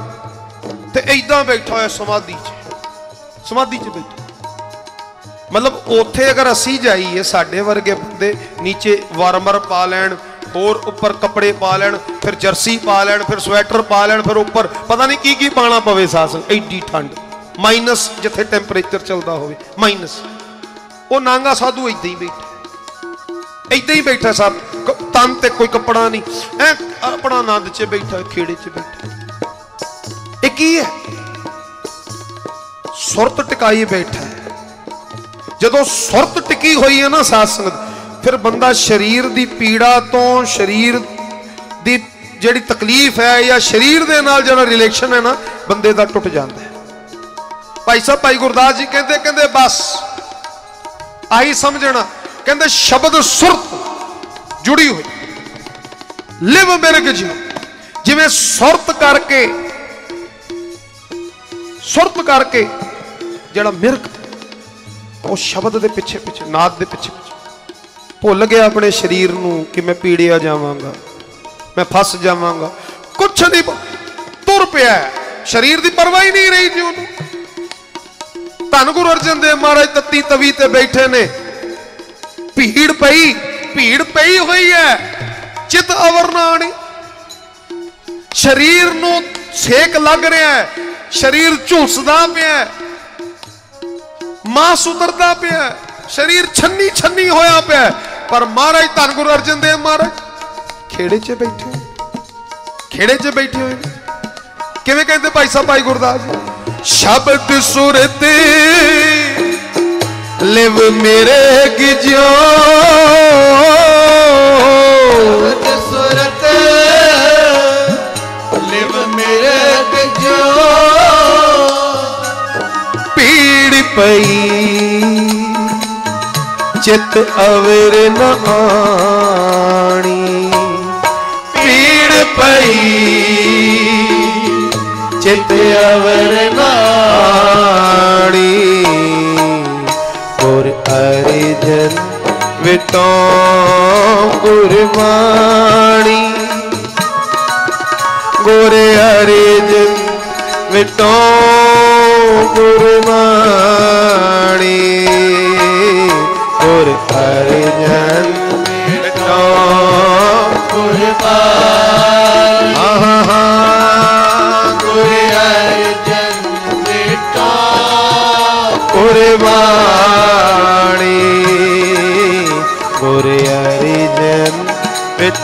ਤੇ ਐਦਾਂ ਬੈਠਾ ਹੋਇਆ ਸਮਾਧੀ 'ਚ। ਸਮਾਧੀ 'ਚ ਬੈਠਾ। ਮਤਲਬ ਉੱਥੇ ਅਗਰ ਅਸੀਂ ਜਾਈਏ, ਸਾਡੇ ਵਰਗੇ ਬੰਦੇ ਨੀਚੇ ਵਾਰਮਰ ਪਾ ਲੈਣ, ਹੋਰ ਉੱਪਰ ਕੱਪੜੇ ਪਾ ਲੈਣ, ਫਿਰ ਜਰਸੀ ਪਾ ਲੈਣ, ਫਿਰ ਸਵੈਟਰ ਪਾ ਲੈਣ, ਫਿਰ ਉੱਪਰ ਪਤਾ ਨਹੀਂ ਕੀ ਕੀ ਪਾਣਾ ਪਵੇ ਸਾਸਨ। ਐਡੀ ਠੰਡ। ਮਾਈਨਸ ਜਿੱਥੇ ਟੈਂਪਰੇਚਰ ਚੱਲਦਾ ਹੋਵੇ। ਮਾਈਨਸ। ਉਹ ਨਾਂਗਾ ਸਾਧੂ ਇੱਦਾਂ ਹੀ ਬੈਠਾ। ਇੱਦਾਂ ਹੀ ਬੈਠਾ ਸਭ। ਤਨ ਤੇ ਕੋਈ ਕੱਪੜਾ ਨਹੀਂ। ਐ ਆਪਣਾ ਆਨੰਦ 'ਚ ਬੈਠਾ, ਖੇੜੇ 'ਚ ਬੈਠਾ। ਇਹ ਕੀ ਹੈ? ਸੁਰਤ ਟਿਕਾਈ ਬੈਠਾ ਜਦੋਂ ਸੁਰਤ ਟਿਕੀ ਹੋਈ ਹੈ ਨਾ ਸਾਧ ਸੰਗਤ, ਫਿਰ ਬੰਦਾ ਸਰੀਰ ਦੀ ਪੀੜਾ ਤੋਂ ਸਰੀਰ ਦੀ ਜਿਹੜੀ ਤਕਲੀਫ ਹੈ ਜਾਂ ਸਰੀਰ ਦੇ ਨਾਲ ਜਿਹੜਾ ਰਿਲੇਸ਼ਨ ਹੈ ਨਾ, ਬੰਦੇ ਦਾ ਟੁੱਟ ਜਾਂਦਾ ਹੈ। ਭਾਈ ਸਾਹਿਬ, ਭਾਈ ਗੁਰਦਾਸ ਜੀ ਕਹਿੰਦੇ ਕਹਿੰਦੇ, ਬਸ। ਆਹੀ ਸਮਝਣਾ। ਕਹਿੰਦੇ, ਸ਼ਬਦ ਸੁਰਤ ਜੁੜੀ ਹੋਈ। ਲਿਵ ਮਿਰਗ ਜੀ ਜਿਵੇਂ ਸੁਰਤ ਕਰਕੇ ਸੁਰਤ ਕਰਕੇ ਜਿਹੜਾ ਮਿਰਗ ਉਹ ਸ਼ਬਦ ਦੇ ਪਿੱਛੇ ਪਿੱਛੇ, ਨਾਦ ਦੇ ਪਿੱਛੇ ਪਿੱਛੇ। ਭੁੱਲ ਗਿਆ ਆਪਣੇ ਸਰੀਰ ਨੂੰ ਕਿ ਮੈਂ ਪੀੜਿਆ ਜਾਵਾਂਗਾ, ਮੈਂ ਫਸ ਜਾਵਾਂਗਾ। ਕੁਛ ਨਹੀਂ ਤੁਰ ਪਿਆ। ਸਰੀਰ ਦੀ ਪਰਵਾਹ ਹੀ ਨਹੀਂ ਰਹੀ ਜੀ ਉਹਨੂੰ। ਧੰਨ ਗੁਰੂ ਅਰਜਨ ਦੇਵ ਮਹਾਰਾਜ ਤੱਤੀ ਤਵੀ ਤੇ ਬੈਠੇ ਨੇ। ਭੀੜ ਪਈ ਭੀੜ ਪਈ ਹੋਈ ਹੈ। ਚਿਤ ਅਵਰ ਨਾ ਆਣੀ। ਸਰੀਰ ਨੂੰ ਛੇਕ ਲੱਗ ਰਿਹਾ ਹੈ। ਸਰੀਰ ਝੁਲਸਦਾ ਪਿਆ ਹੈ। ਮਾਸ ਉਤਰਦਾ ਪਿਆ ਹੈ, ਸਰੀਰ ਛੰਨੀ ਛੰਨੀ ਹੋਇਆ ਪਿਆ ਹੈ। ਪਰ ਮਹਾਰਾਜ ਧੰਨ ਗੁਰੂ ਅਰਜਨ ਦੇਵ ਮਹਾਰਾਜ ਖੇੜੇ 'ਚ ਬੈਠੇ ਖੇੜੇ 'ਚ ਬੈਠੇ ਹੋਏ ਕਿਵੇਂ ਕਹਿੰਦੇ ਭਾਈ ਸਾਹਿਬ ਭਾਈ ਗੁਰਦਾਸ ਜੀ? ਸ਼ਬਦ ਸੁਰਤ ਲਿਵ ਮੇਰੇ ਗਿਜੋ ਸੁਰਤ ਸੁਰਤ ਲਿਵ ਮੇਰੇ ਕਜੋ ਪੀੜ ਪਈ ਚਿਤ ਅਵਰ ਨ ਆਣੀ। ਪੀੜ ਪਈ ਚਿਤ ਅਵਰ ਨਾੜੀ ਗੁਰ ਅਰਿਜਨ ਵਿਤੋਂ ਗੁਰਬਾਣੀ ਗੁਰ ਅਰਿਜਨ ਵਿਤੋਂ ਗੁਰਬਾਣੀ ਗੁਰ ਅਰਿਜਨ ਵਿਤੋਂ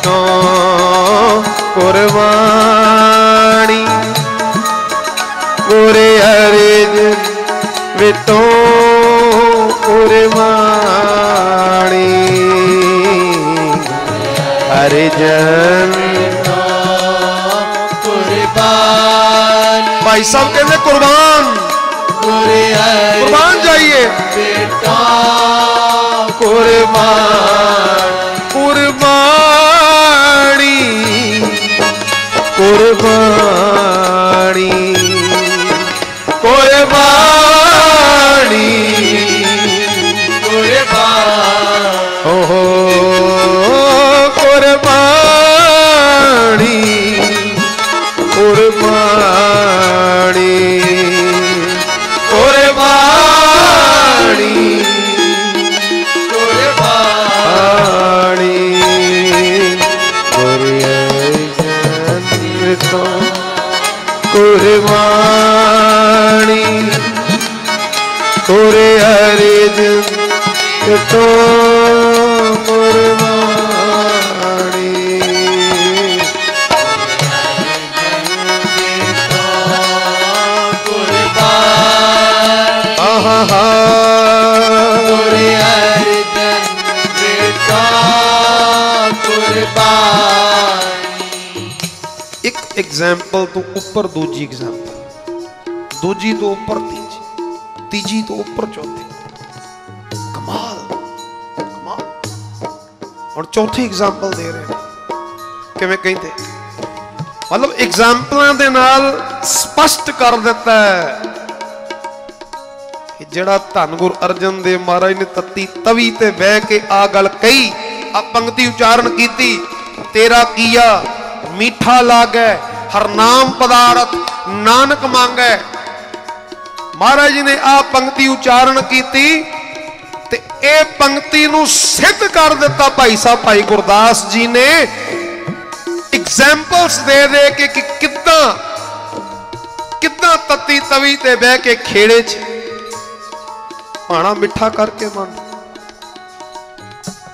ਮਿਟੋ ਗੁਰਬਾਣੀ ਗੁਰ ਅਰਜਨ ਮਿਟੋ ਗੁਰਬਾਣੀ ਅਰਜਨ ਕੁਰਬਾਨ। ਭਾਈ ਸਾਹਿਬ ਕਹਿੰਦੇ ਕੁਰਬਾਨ। ਕੁਰਬਾਨ ਜਾਈਏ। ਬੇਟਾ ਕੁਰਬਾਨ ਕੁਰਬਾਨੀ। ਕੁਰਬਾਨੀ ਐਗਜ਼ਾਮਪਲ ਤੋਂ ਉੱਪਰ ਦੂਜੀ ਐਗਜ਼ਾਮਪਲ ਦੂਜੀ ਤੋਂ ਉੱਪਰ ਤੀਜੀ। ਤੀਜੀ ਤੋਂ ਉੱਪਰ ਚੌਥੀ। ਕਮਾਲ। ਕਮਾਲ। ਹੁਣ ਚੌਥੀ ਐਗਜ਼ਾਮਪਲ ਦੇ ਰਹੇ ਕਿਵੇਂ ਕਹਿੰਦੇ? ਮਤਲਬ ਐਗਜ਼ਾਮਪਲਾਂ ਦੇ ਨਾਲ ਸਪਸ਼ਟ ਕਰ ਦਿੱਤਾ ਹੈ ਕਿ ਜਿਹੜਾ ਧੰਨ ਗੁਰ ਅਰਜਨ ਦੇਵ ਮਹਾਰਾਜ ਨੇ ਤੱਤੀ ਤਵੀ ਤੇ ਬਹਿ ਕੇ ਆ ਗੱਲ ਕਹੀ, ਆ ਪੰਕਤੀ ਉਚਾਰਨ ਕੀਤੀ, ਤੇਰਾ ਕੀਆ ਮੀਠਾ ਲਾਗੈ ਹਰਨਾਮ ਪਦਾਰਥ ਨਾਨਕ ਮੰਗੈ। ਮਹਾਰਾਜ ਜੀ ਨੇ ਆ ਪੰਕਤੀ ਉਚਾਰਨ ਕੀਤੀ ਤੇ ਇਹ ਪੰਕਤੀ ਨੂੰ ਸਿੱਧ ਕਰ ਦਿੱਤਾ ਭਾਈ ਸਾਹਿਬ, ਭਾਈ ਗੁਰਦਾਸ ਜੀ ਨੇ। ਐਗਜ਼ਾਮਪਲਸ ਦੇ ਦੇ ਕੇ ਕਿ ਕਿੱਦਾਂ ਕਿੱਦਾਂ ਤੱਤੀ ਤਵੀ ਤੇ ਬਹਿ ਕੇ ਖੇੜੇ 'ਚ ਪਾਣਾ ਮਿੱਠਾ ਕਰਕੇ ਮੰਨ।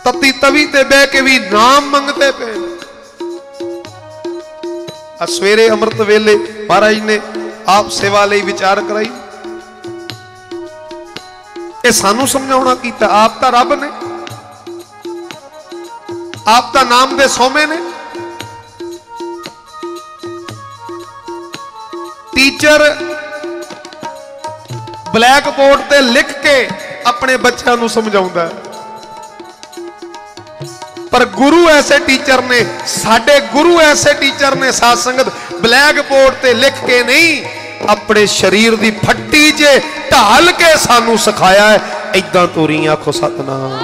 ਤੱਤੀ ਤਵੀ ਤੇ ਬਹਿ ਕੇ ਵੀ ਨਾਮ ਮੰਗਦੇ ਪਏ ਆ ਸਵੇਰੇ ਅੰਮ੍ਰਿਤ ਵੇਲੇ ਮਹਾਰਾਜ ਨੇ ਆਪ ਸੇਵਾ ਲਈ ਵਿਚਾਰ ਕਰਾਈ। ਇਹ ਸਾਨੂੰ ਸਮਝਾਉਣਾ ਕੀਤਾ, ਆਪ ਤਾਂ ਰੱਬ ਨੇ। ਆਪ ਤਾਂ ਨਾਮ ਦੇ ਸੋਮੇ ਨੇ। ਟੀਚਰ ਬਲੈਕ ਬੋਰਡ ਤੇ ਲਿਖ ਕੇ ਆਪਣੇ ਬੱਚਿਆਂ ਨੂੰ ਸਮਝਾਉਂਦਾ ਹੈ। ਪਰ ਗੁਰੂ ਐਸੇ ਟੀਚਰ ਨੇ ਸਾਡੇ ਗੁਰੂ ਐਸੇ ਟੀਚਰ ਨੇ ਸਾਧ ਸੰਗਤ ਬਲੈਕ ਬੋਰਡ ਤੇ ਲਿਖ ਕੇ ਨਹੀਂ ਆਪਣੇ ਸਰੀਰ ਦੀ ਫੱਟੀ 'ਚ ਢਾਲ ਕੇ ਸਾਨੂੰ ਸਿਖਾਇਆ ਹੈ ਐਦਾਂ ਤੋਰੀ ਆਖੋ ਸਤਨਾਮ।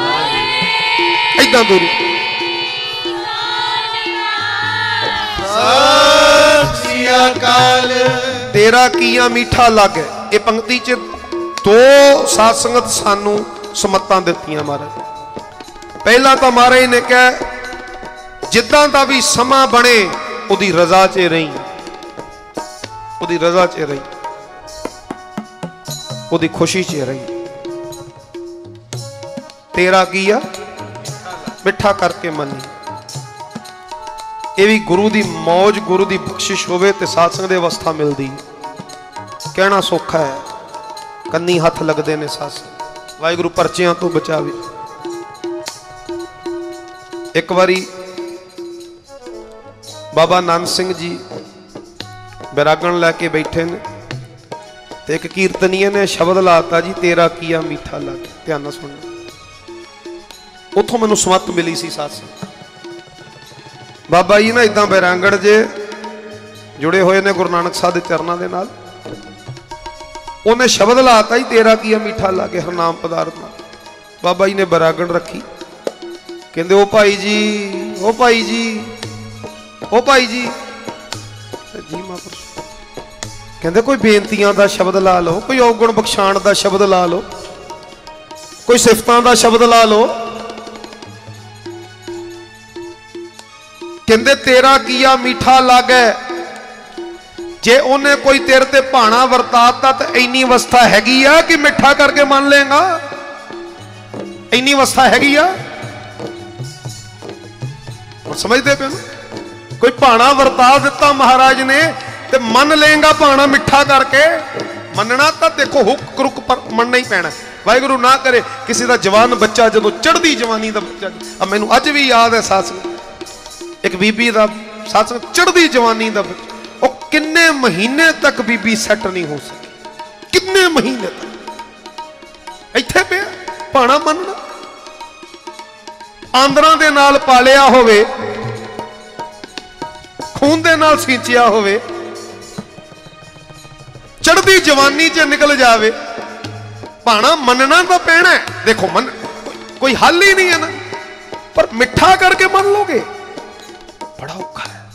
ਐਦਾਂ ਤੋਰੀ। ਸਤਿ ਸ੍ਰੀ ਅਕਾਲ। ਤੇਰਾ ਕੀਆ ਮਿੱਠਾ ਲੱਗ ਇਹ ਪੰਕਤੀ 'ਚ ਦੋ ਸਾਧ ਸੰਗਤ ਸਾਨੂੰ ਸਮੱਤਾਂ ਦਿੱਤੀਆਂ ਮਹਾਰਾਜ। ਪਹਿਲਾਂ ਤਾਂ ਮਹਾਰਾਜ ਨੇ ਕਿਹਾ, ਜਿੱਦਾਂ ਦਾ ਵੀ ਸਮਾਂ ਬਣੇ, ਉਹਦੀ ਰਜ਼ਾ 'ਚ ਰਹੀ। ਉਹਦੀ ਰਜ਼ਾ 'ਚ ਰਹੀ। ਉਹਦੀ ਖੁਸ਼ੀ 'ਚ ਰਹੀ। ਤੇਰਾ ਕੀ ਆ? ਮਿੱਠਾ ਕਰਕੇ ਮੰਨੀ। ਇਹ ਵੀ ਗੁਰੂ ਦੀ ਮੌਜ, ਗੁਰੂ ਦੀ ਬਖਸ਼ਿਸ਼ ਹੋਵੇ ਤੇ ਸਾਧ ਸੰਗਤ ਦੀ ਅਵਸਥਾ ਮਿਲਦੀ। ਕਹਿਣਾ ਸੌਖਾ ਹੈ। ਕੰਨੀ ਹੱਥ ਲੱਗਦੇ ਨੇ ਸਾਧ ਵਾਹਿਗੁਰੂ ਪਰਚਿਆਂ ਤੋਂ ਬਚਾਵੇ। ਇੱਕ ਵਾਰੀ ਬਾਬਾ ਨੰਦ ਸਿੰਘ ਜੀ ਬਿਰਾਗਣ ਲੈ ਕੇ ਬੈਠੇ ਨੇ ਤੇ ਇੱਕ ਕੀਰਤਨੀਏ ਨੇ ਸ਼ਬਦ ਲਾਤਾ ਜੀ, ਤੇਰਾ ਕੀਆ ਮਿੱਠਾ ਲੱਗ। ਧਿਆਨ ਨਾਲ ਸੁਣਨਾ ਉੱਥੋਂ ਮੈਨੂੰ ਸਮਤ ਮਿਲੀ ਸੀ ਸਾਧ ਬਾਬਾ ਜੀ ਨਾ ਇਦਾਂ ਬੈਰਾਂਗੜ ਜੇ ਜੁੜੇ ਹੋਏ ਨੇ ਗੁਰੂ ਨਾਨਕ ਸਾਹਿਬ ਦੇ ਚਰਨਾਂ ਦੇ ਨਾਲ। ਉਹਨੇ ਸ਼ਬਦ ਲਾਤਾ ਹੀ ਤੇਰਾ ਕੀ ਆ ਮਿੱਠਾ ਕੇ ਹਰਨਾਮ ਪਦਾਰਥ ਨਾਲ। ਬਾਬਾ ਜੀ ਨੇ ਬੈਰਾਂਗੜ ਰੱਖੀ। ਕਹਿੰਦੇ ਉਹ ਭਾਈ ਜੀ ਉਹ ਭਾਈ ਜੀ ਉਹ ਭਾਈ ਜੀ। ਜੀ ਮਹਾਂਪੁਰਸ਼ ਕਹਿੰਦੇ, ਕੋਈ ਬੇਨਤੀਆਂ ਦਾ ਸ਼ਬਦ ਲਾ ਲਓ, ਕੋਈ ਔਗਣ ਬਖਸ਼ਾਣ ਦਾ ਸ਼ਬਦ ਲਾ ਲਓ, ਕੋਈ ਸਿਫਤਾਂ ਦਾ ਸ਼ਬਦ ਲਾ ਲਓ। ਕਹਿੰਦੇ, ਤੇਰਾ ਕੀਆ ਮਿੱਠਾ ਲਾਗੈ? ਜੇ ਉਹਨੇ ਕੋਈ ਤੇਰੇ ਤੇ ਭਾਣਾ ਵਰਤਾਤਾ ਤਾਂ ਇੰਨੀ ਅਵਸਥਾ ਹੈਗੀ ਆ ਕਿ ਮਿੱਠਾ ਕਰਕੇ ਮੰਨ ਲੇਗਾ ਇੰਨੀ ਅਵਸਥਾ ਹੈਗੀ ਆ? ਹੁਣ ਸਮਝਦੇ ਪਏ ਨੂੰ? ਕੋਈ ਭਾਣਾ ਵਰਤਾ ਦਿੱਤਾ ਮਹਾਰਾਜ ਨੇ ਤੇ ਮੰਨ ਲੇਗਾ ਭਾਣਾ ਮਿੱਠਾ ਕਰਕੇ, ਮੰਨਣਾ ਤਾਂ ਦੇਖੋ ਹੁੱਕ ਰੁਕ ਪਰ ਮੰਨਣਾ ਹੀ ਪੈਣਾ। ਵਾਹਿਗੁਰੂ ਨਾ ਕਰੇ ਕਿਸੇ ਦਾ ਜਵਾਨ ਬੱਚਾ ਜਦੋਂ ਚੜ੍ਹਦੀ ਜਵਾਨੀ ਦਾ ਬੱਚਾ ਆ ਮੈਨੂੰ ਅੱਜ ਵੀ ਯਾਦ ਹੈ ਸਾਸ ਇੱਕ ਬੀਬੀ ਦਾ ਸਾਸ ਚੜ੍ਹਦੀ ਜਵਾਨੀ ਦਾ ਬੱਚਾ। ਉਹ ਕਿੰਨੇ ਮਹੀਨੇ ਤੱਕ ਬੀਬੀ ਸੈੱਟ ਨਹੀਂ ਹੋ ਸਕੀ? ਕਿੰਨੇ ਮਹੀਨੇ ਤੱਕ? ਇੱਥੇ ਪਿਆ, ਭਾਣਾ ਮੰਨਣਾ ਆਂਦਰਾਂ ਦੇ ਨਾਲ ਪਾਲਿਆ ਹੋਵੇ, ਖੂਨ ਦੇ ਨਾਲ ਸਿੰਚਿਆ ਹੋਵੇ ਚੜਦੀ ਜਵਾਨੀ 'ਚ ਨਿਕਲ ਜਾਵੇ, ਭਾਣਾ ਮੰਨਣਾ ਤਾਂ ਪੈਣਾ ਦੇਖੋ, ਮੰਨ, ਕੋਈ- ਕੋਈ ਹੱਲ ਹੀ ਨਹੀਂ ਹੈ ਨਾ। ਪਰ ਮਿੱਠਾ ਕਰਕੇ ਮੰਨ ਲੋਗੇ। ਬੜਾ ਔਖਾ ਹੈ।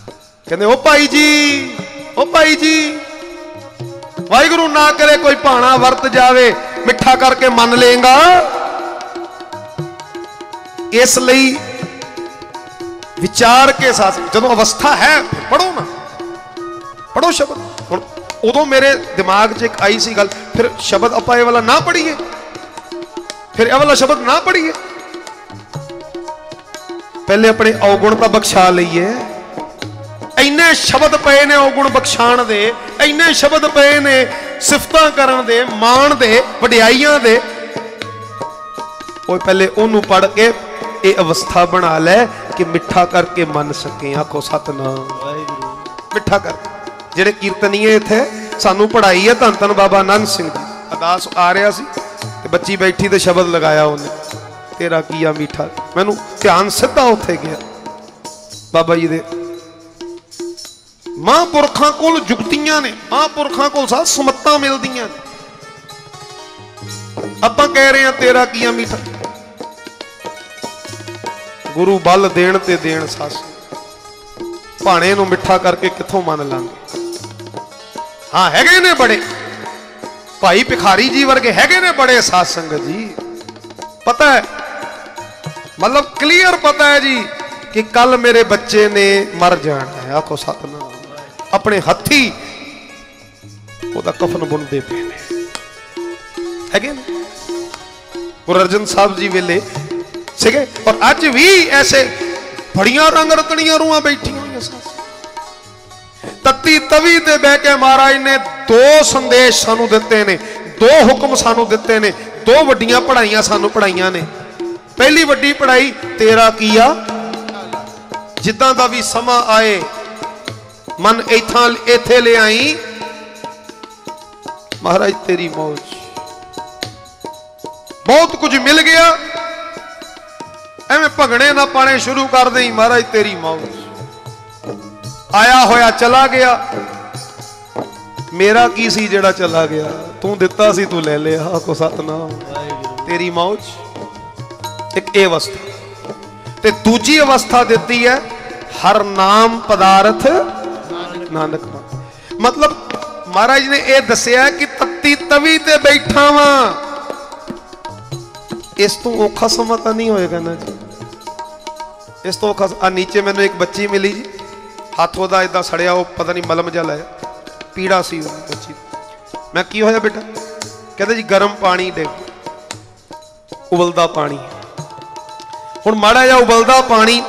ਕਹਿੰਦੇ ਉਹ ਭਾਈ ਜੀ ਉਹ ਭਾਈ ਜੀ, ਵਾਹਿਗੁਰੂ ਨਾ ਕਰੇ ਕੋਈ ਭਾਣਾ ਵਰਤ ਜਾਵੇ, ਮਿੱਠਾ ਕਰਕੇ ਮੰਨ ਲੇਗਾ ਇਸ ਲਈ ਵਿਚਾਰ ਕੇ ਸਾਥ, ਜਦੋਂ ਅਵਸਥਾ ਹੈ ਪੜੋ ਨਾ। ਪੜੋ ਸ਼ਬਦ। ਹੁਣ ਉਦੋਂ ਮੇਰੇ ਦਿਮਾਗ 'ਚ ਇੱਕ ਆਈ ਸੀ ਗੱਲ, ਫਿਰ ਸ਼ਬਦ ਆਪਾਂ ਇਹ ਵਾਲਾ ਨਾ ਪੜੀਏ ਫਿਰ ਇਹ ਵਾਲਾ ਸ਼ਬਦ ਨਾ ਪੜੀਏ ਪਹਿਲੇ ਆਪਣੇ ਔਗੁਣ ਤਾਂ ਬਖਸ਼ਾ ਲਈਏ। ਇੰਨੇ ਸ਼ਬਦ ਪਏ ਨੇ ਔਗੁਣ ਬਖਸ਼ਾਣ ਦੇ, ਇੰਨੇ ਸ਼ਬਦ ਪਏ ਨੇ ਸਿਫਤਾਂ ਕਰਨ ਦੇ, ਮਾਣ ਦੇ, ਵਡਿਆਈਆਂ ਦੇ। ਉਹ ਪਹਿਲੇ ਉਹਨੂੰ ਪੜ ਕੇ ਇਹ ਅਵਸਥਾ ਬਣਾ ਲੈ ਕਿ ਮਿੱਠਾ ਕਰਕੇ ਮੰਨ ਸਕੇ ਆਖੋ ਸਤਨਾਮ। ਵਾਹਿਗੁਰੂ। ਮਿੱਠਾ ਕਰ। ਜਿਹੜੇ ਕੀਰਤਨੀਏ ਇੱਥੇ ਸਾਨੂੰ ਪੜਾਈ ਹੈ ਧੰਨ ਧੰਨ ਬਾਬਾ ਆਨੰਦ ਸਿੰਘ ਜੀ। ਅਰਦਾਸ ਆ ਰਿਹਾ ਸੀ ਤੇ ਬੱਚੀ ਬੈਠੀ ਤੇ ਸ਼ਬਦ ਲਗਾਇਆ ਉਹਨੇ। ਤੇਰਾ ਕੀਆ ਮਿੱਠਾ? ਮੈਨੂੰ ਧਿਆਨ ਸਿੱਧਾ ਉੱਥੇ ਗਿਆ। ਬਾਬਾ ਜੀ ਦੇ ਮਹਾਂਪੁਰਖਾਂ ਕੋਲ ਜੁਗਤੀਆਂ ਨੇ। ਮਹਾਂਪੁਰਖਾਂ ਕੋਲ ਸਾਹ ਸਮੱਤਾਂ ਮਿਲਦੀਆਂ ਆਪਾਂ ਕਹਿ ਰਹੇ ਹਾਂ ਤੇਰਾ ਕੀਆ ਮਿੱਠਾ? ਗੁਰੂ ਬਲ ਦੇਣ ਤੇ ਦੇਣ ਸੱਸ। ਭਾਣੇ ਨੂੰ ਮਿੱਠਾ ਕਰਕੇ ਕਿੱਥੋਂ ਮੰਨ ਲਾਂਗੇ? ਹਾਂ, ਹੈਗੇ ਨੇ ਬੜੇ। ਭਾਈ ਭਿਖਾਰੀ ਜੀ ਵਰਗੇ ਹੈਗੇ ਨੇ ਬੜੇ ਸਾਧ ਸੰਗਤ ਜੀ। ਪਤਾ ਹੈ, ਮਤਲਬ ਕਲੀਅਰ ਪਤਾ ਹੈ ਜੀ ਕਿ ਕੱਲ ਮੇਰੇ ਬੱਚੇ ਨੇ ਮਰ ਜਾਣਾ ਹੈ। ਆਖੋ ਸਤਨਾਮ। ਆਪਣੇ ਹੱਥੀ ਉਹਦਾ ਕਫਨ ਬੁਣਦੇ ਪਏ ਨੇ। ਹੈਗੇ ਨੇ? ਗੁਰੂ ਅਰਜਨ ਸਾਹਿਬ ਜੀ ਵੇਲੇ ਸੀਗੇ। ਔਰ ਅੱਜ ਵੀ ਐਸੇ ਬੜੀਆਂ ਰੰਗ ਰਤਣੀਆਂ ਰੂਹਾਂ ਬੈਠੀਆਂ ਹੋਈਆਂ ਸਨ। ਤੱਤੀ ਤਵੀ ਤੇ ਬਹਿ ਕੇ ਮਹਾਰਾਜ ਨੇ ਦੋ ਸੰਦੇਸ਼ ਸਾਨੂੰ ਦਿੱਤੇ ਨੇ, ਦੋ ਹੁਕਮ ਸਾਨੂੰ ਦਿੱਤੇ ਨੇ, ਦੋ ਵੱਡੀਆਂ ਪੜ੍ਹਾਈਆਂ ਸਾਨੂੰ ਪੜ੍ਹਾਈਆਂ ਨੇ। ਪਹਿਲੀ ਵੱਡੀ ਪੜ੍ਹਾਈ, ਤੇਰਾ ਕੀਆ ਜਿੱਦਾਂ ਦਾ ਵੀ ਸਮਾਂ ਆਏ, ਮਨ ਇਥਾਂ ਇੱਥੇ ਲਿਆਈ। ਮਹਾਰਾਜ ਤੇਰੀ ਮੌਜ। ਬਹੁਤ ਕੁਝ ਮਿਲ ਗਿਆ। ਐਵੇਂ ਭਗਣੇ ਨਾ ਪਾਣੇ ਸ਼ੁਰੂ ਕਰ ਦੇਈ ਮਹਾਰਾਜ ਤੇਰੀ ਮੌਜ ਆਇਆ ਹੋਇਆ ਚਲਾ ਗਿਆ। ਮੇਰਾ ਕੀ ਸੀ ਜਿਹੜਾ ਚਲਾ ਗਿਆ? ਤੂੰ ਦਿੱਤਾ ਸੀ ਤੂੰ ਲੈ ਲਿਆ। ਆਖੋ ਸਤਨਾਮ। ਤੇਰੀ ਮੌਜ ਇੱਕ ਇਹ ਅਵਸਥਾ। ਤੇ ਦੂਜੀ ਅਵਸਥਾ ਦਿੱਤੀ ਹੈ ਹਰ ਨਾਮ ਪਦਾਰਥ ਨਾਨਕ ਮਤਲਬ ਮਹਾਰਾਜ ਨੇ ਇਹ ਦੱਸਿਆ ਕਿ ਤੱਤੀ ਤਵੀ ਤੇ ਬੈਠਾ ਵਾਂ। ਇਸ ਤੋਂ ਔਖਾ ਸਮਾਂ ਤਾਂ ਨਹੀਂ ਹੋਏਗਾ ਨਾ ਜੀ। ਇਸ ਤੋਂ ਔਖਾ ਆ ਨੀਚੇ ਮੈਨੂੰ ਇੱਕ ਬੱਚੀ ਮਿਲੀ ਜੀ। ਹੱਥ ਉਹਦਾ ਇਦਾਂ ਸੜਿਆ, ਉਹ ਪਤਾ ਨਹੀਂ ਮਲਮ ਜਿਹਾ ਲਾਇਆ। ਪੀੜਾ ਸੀ ਉਹ ਬੱਚੀ ਮੈਂ ਕੀ ਹੋਇਆ ਬੇਟਾ? ਕਹਿੰਦੇ ਜੀ, ਗਰਮ ਪਾਣੀ ਦੇ। ਉਬਲਦਾ ਪਾਣੀ। ਹੁਣ ਮਾੜਾ ਜਿਹਾ ਉਬਲਦਾ ਪਾਣੀ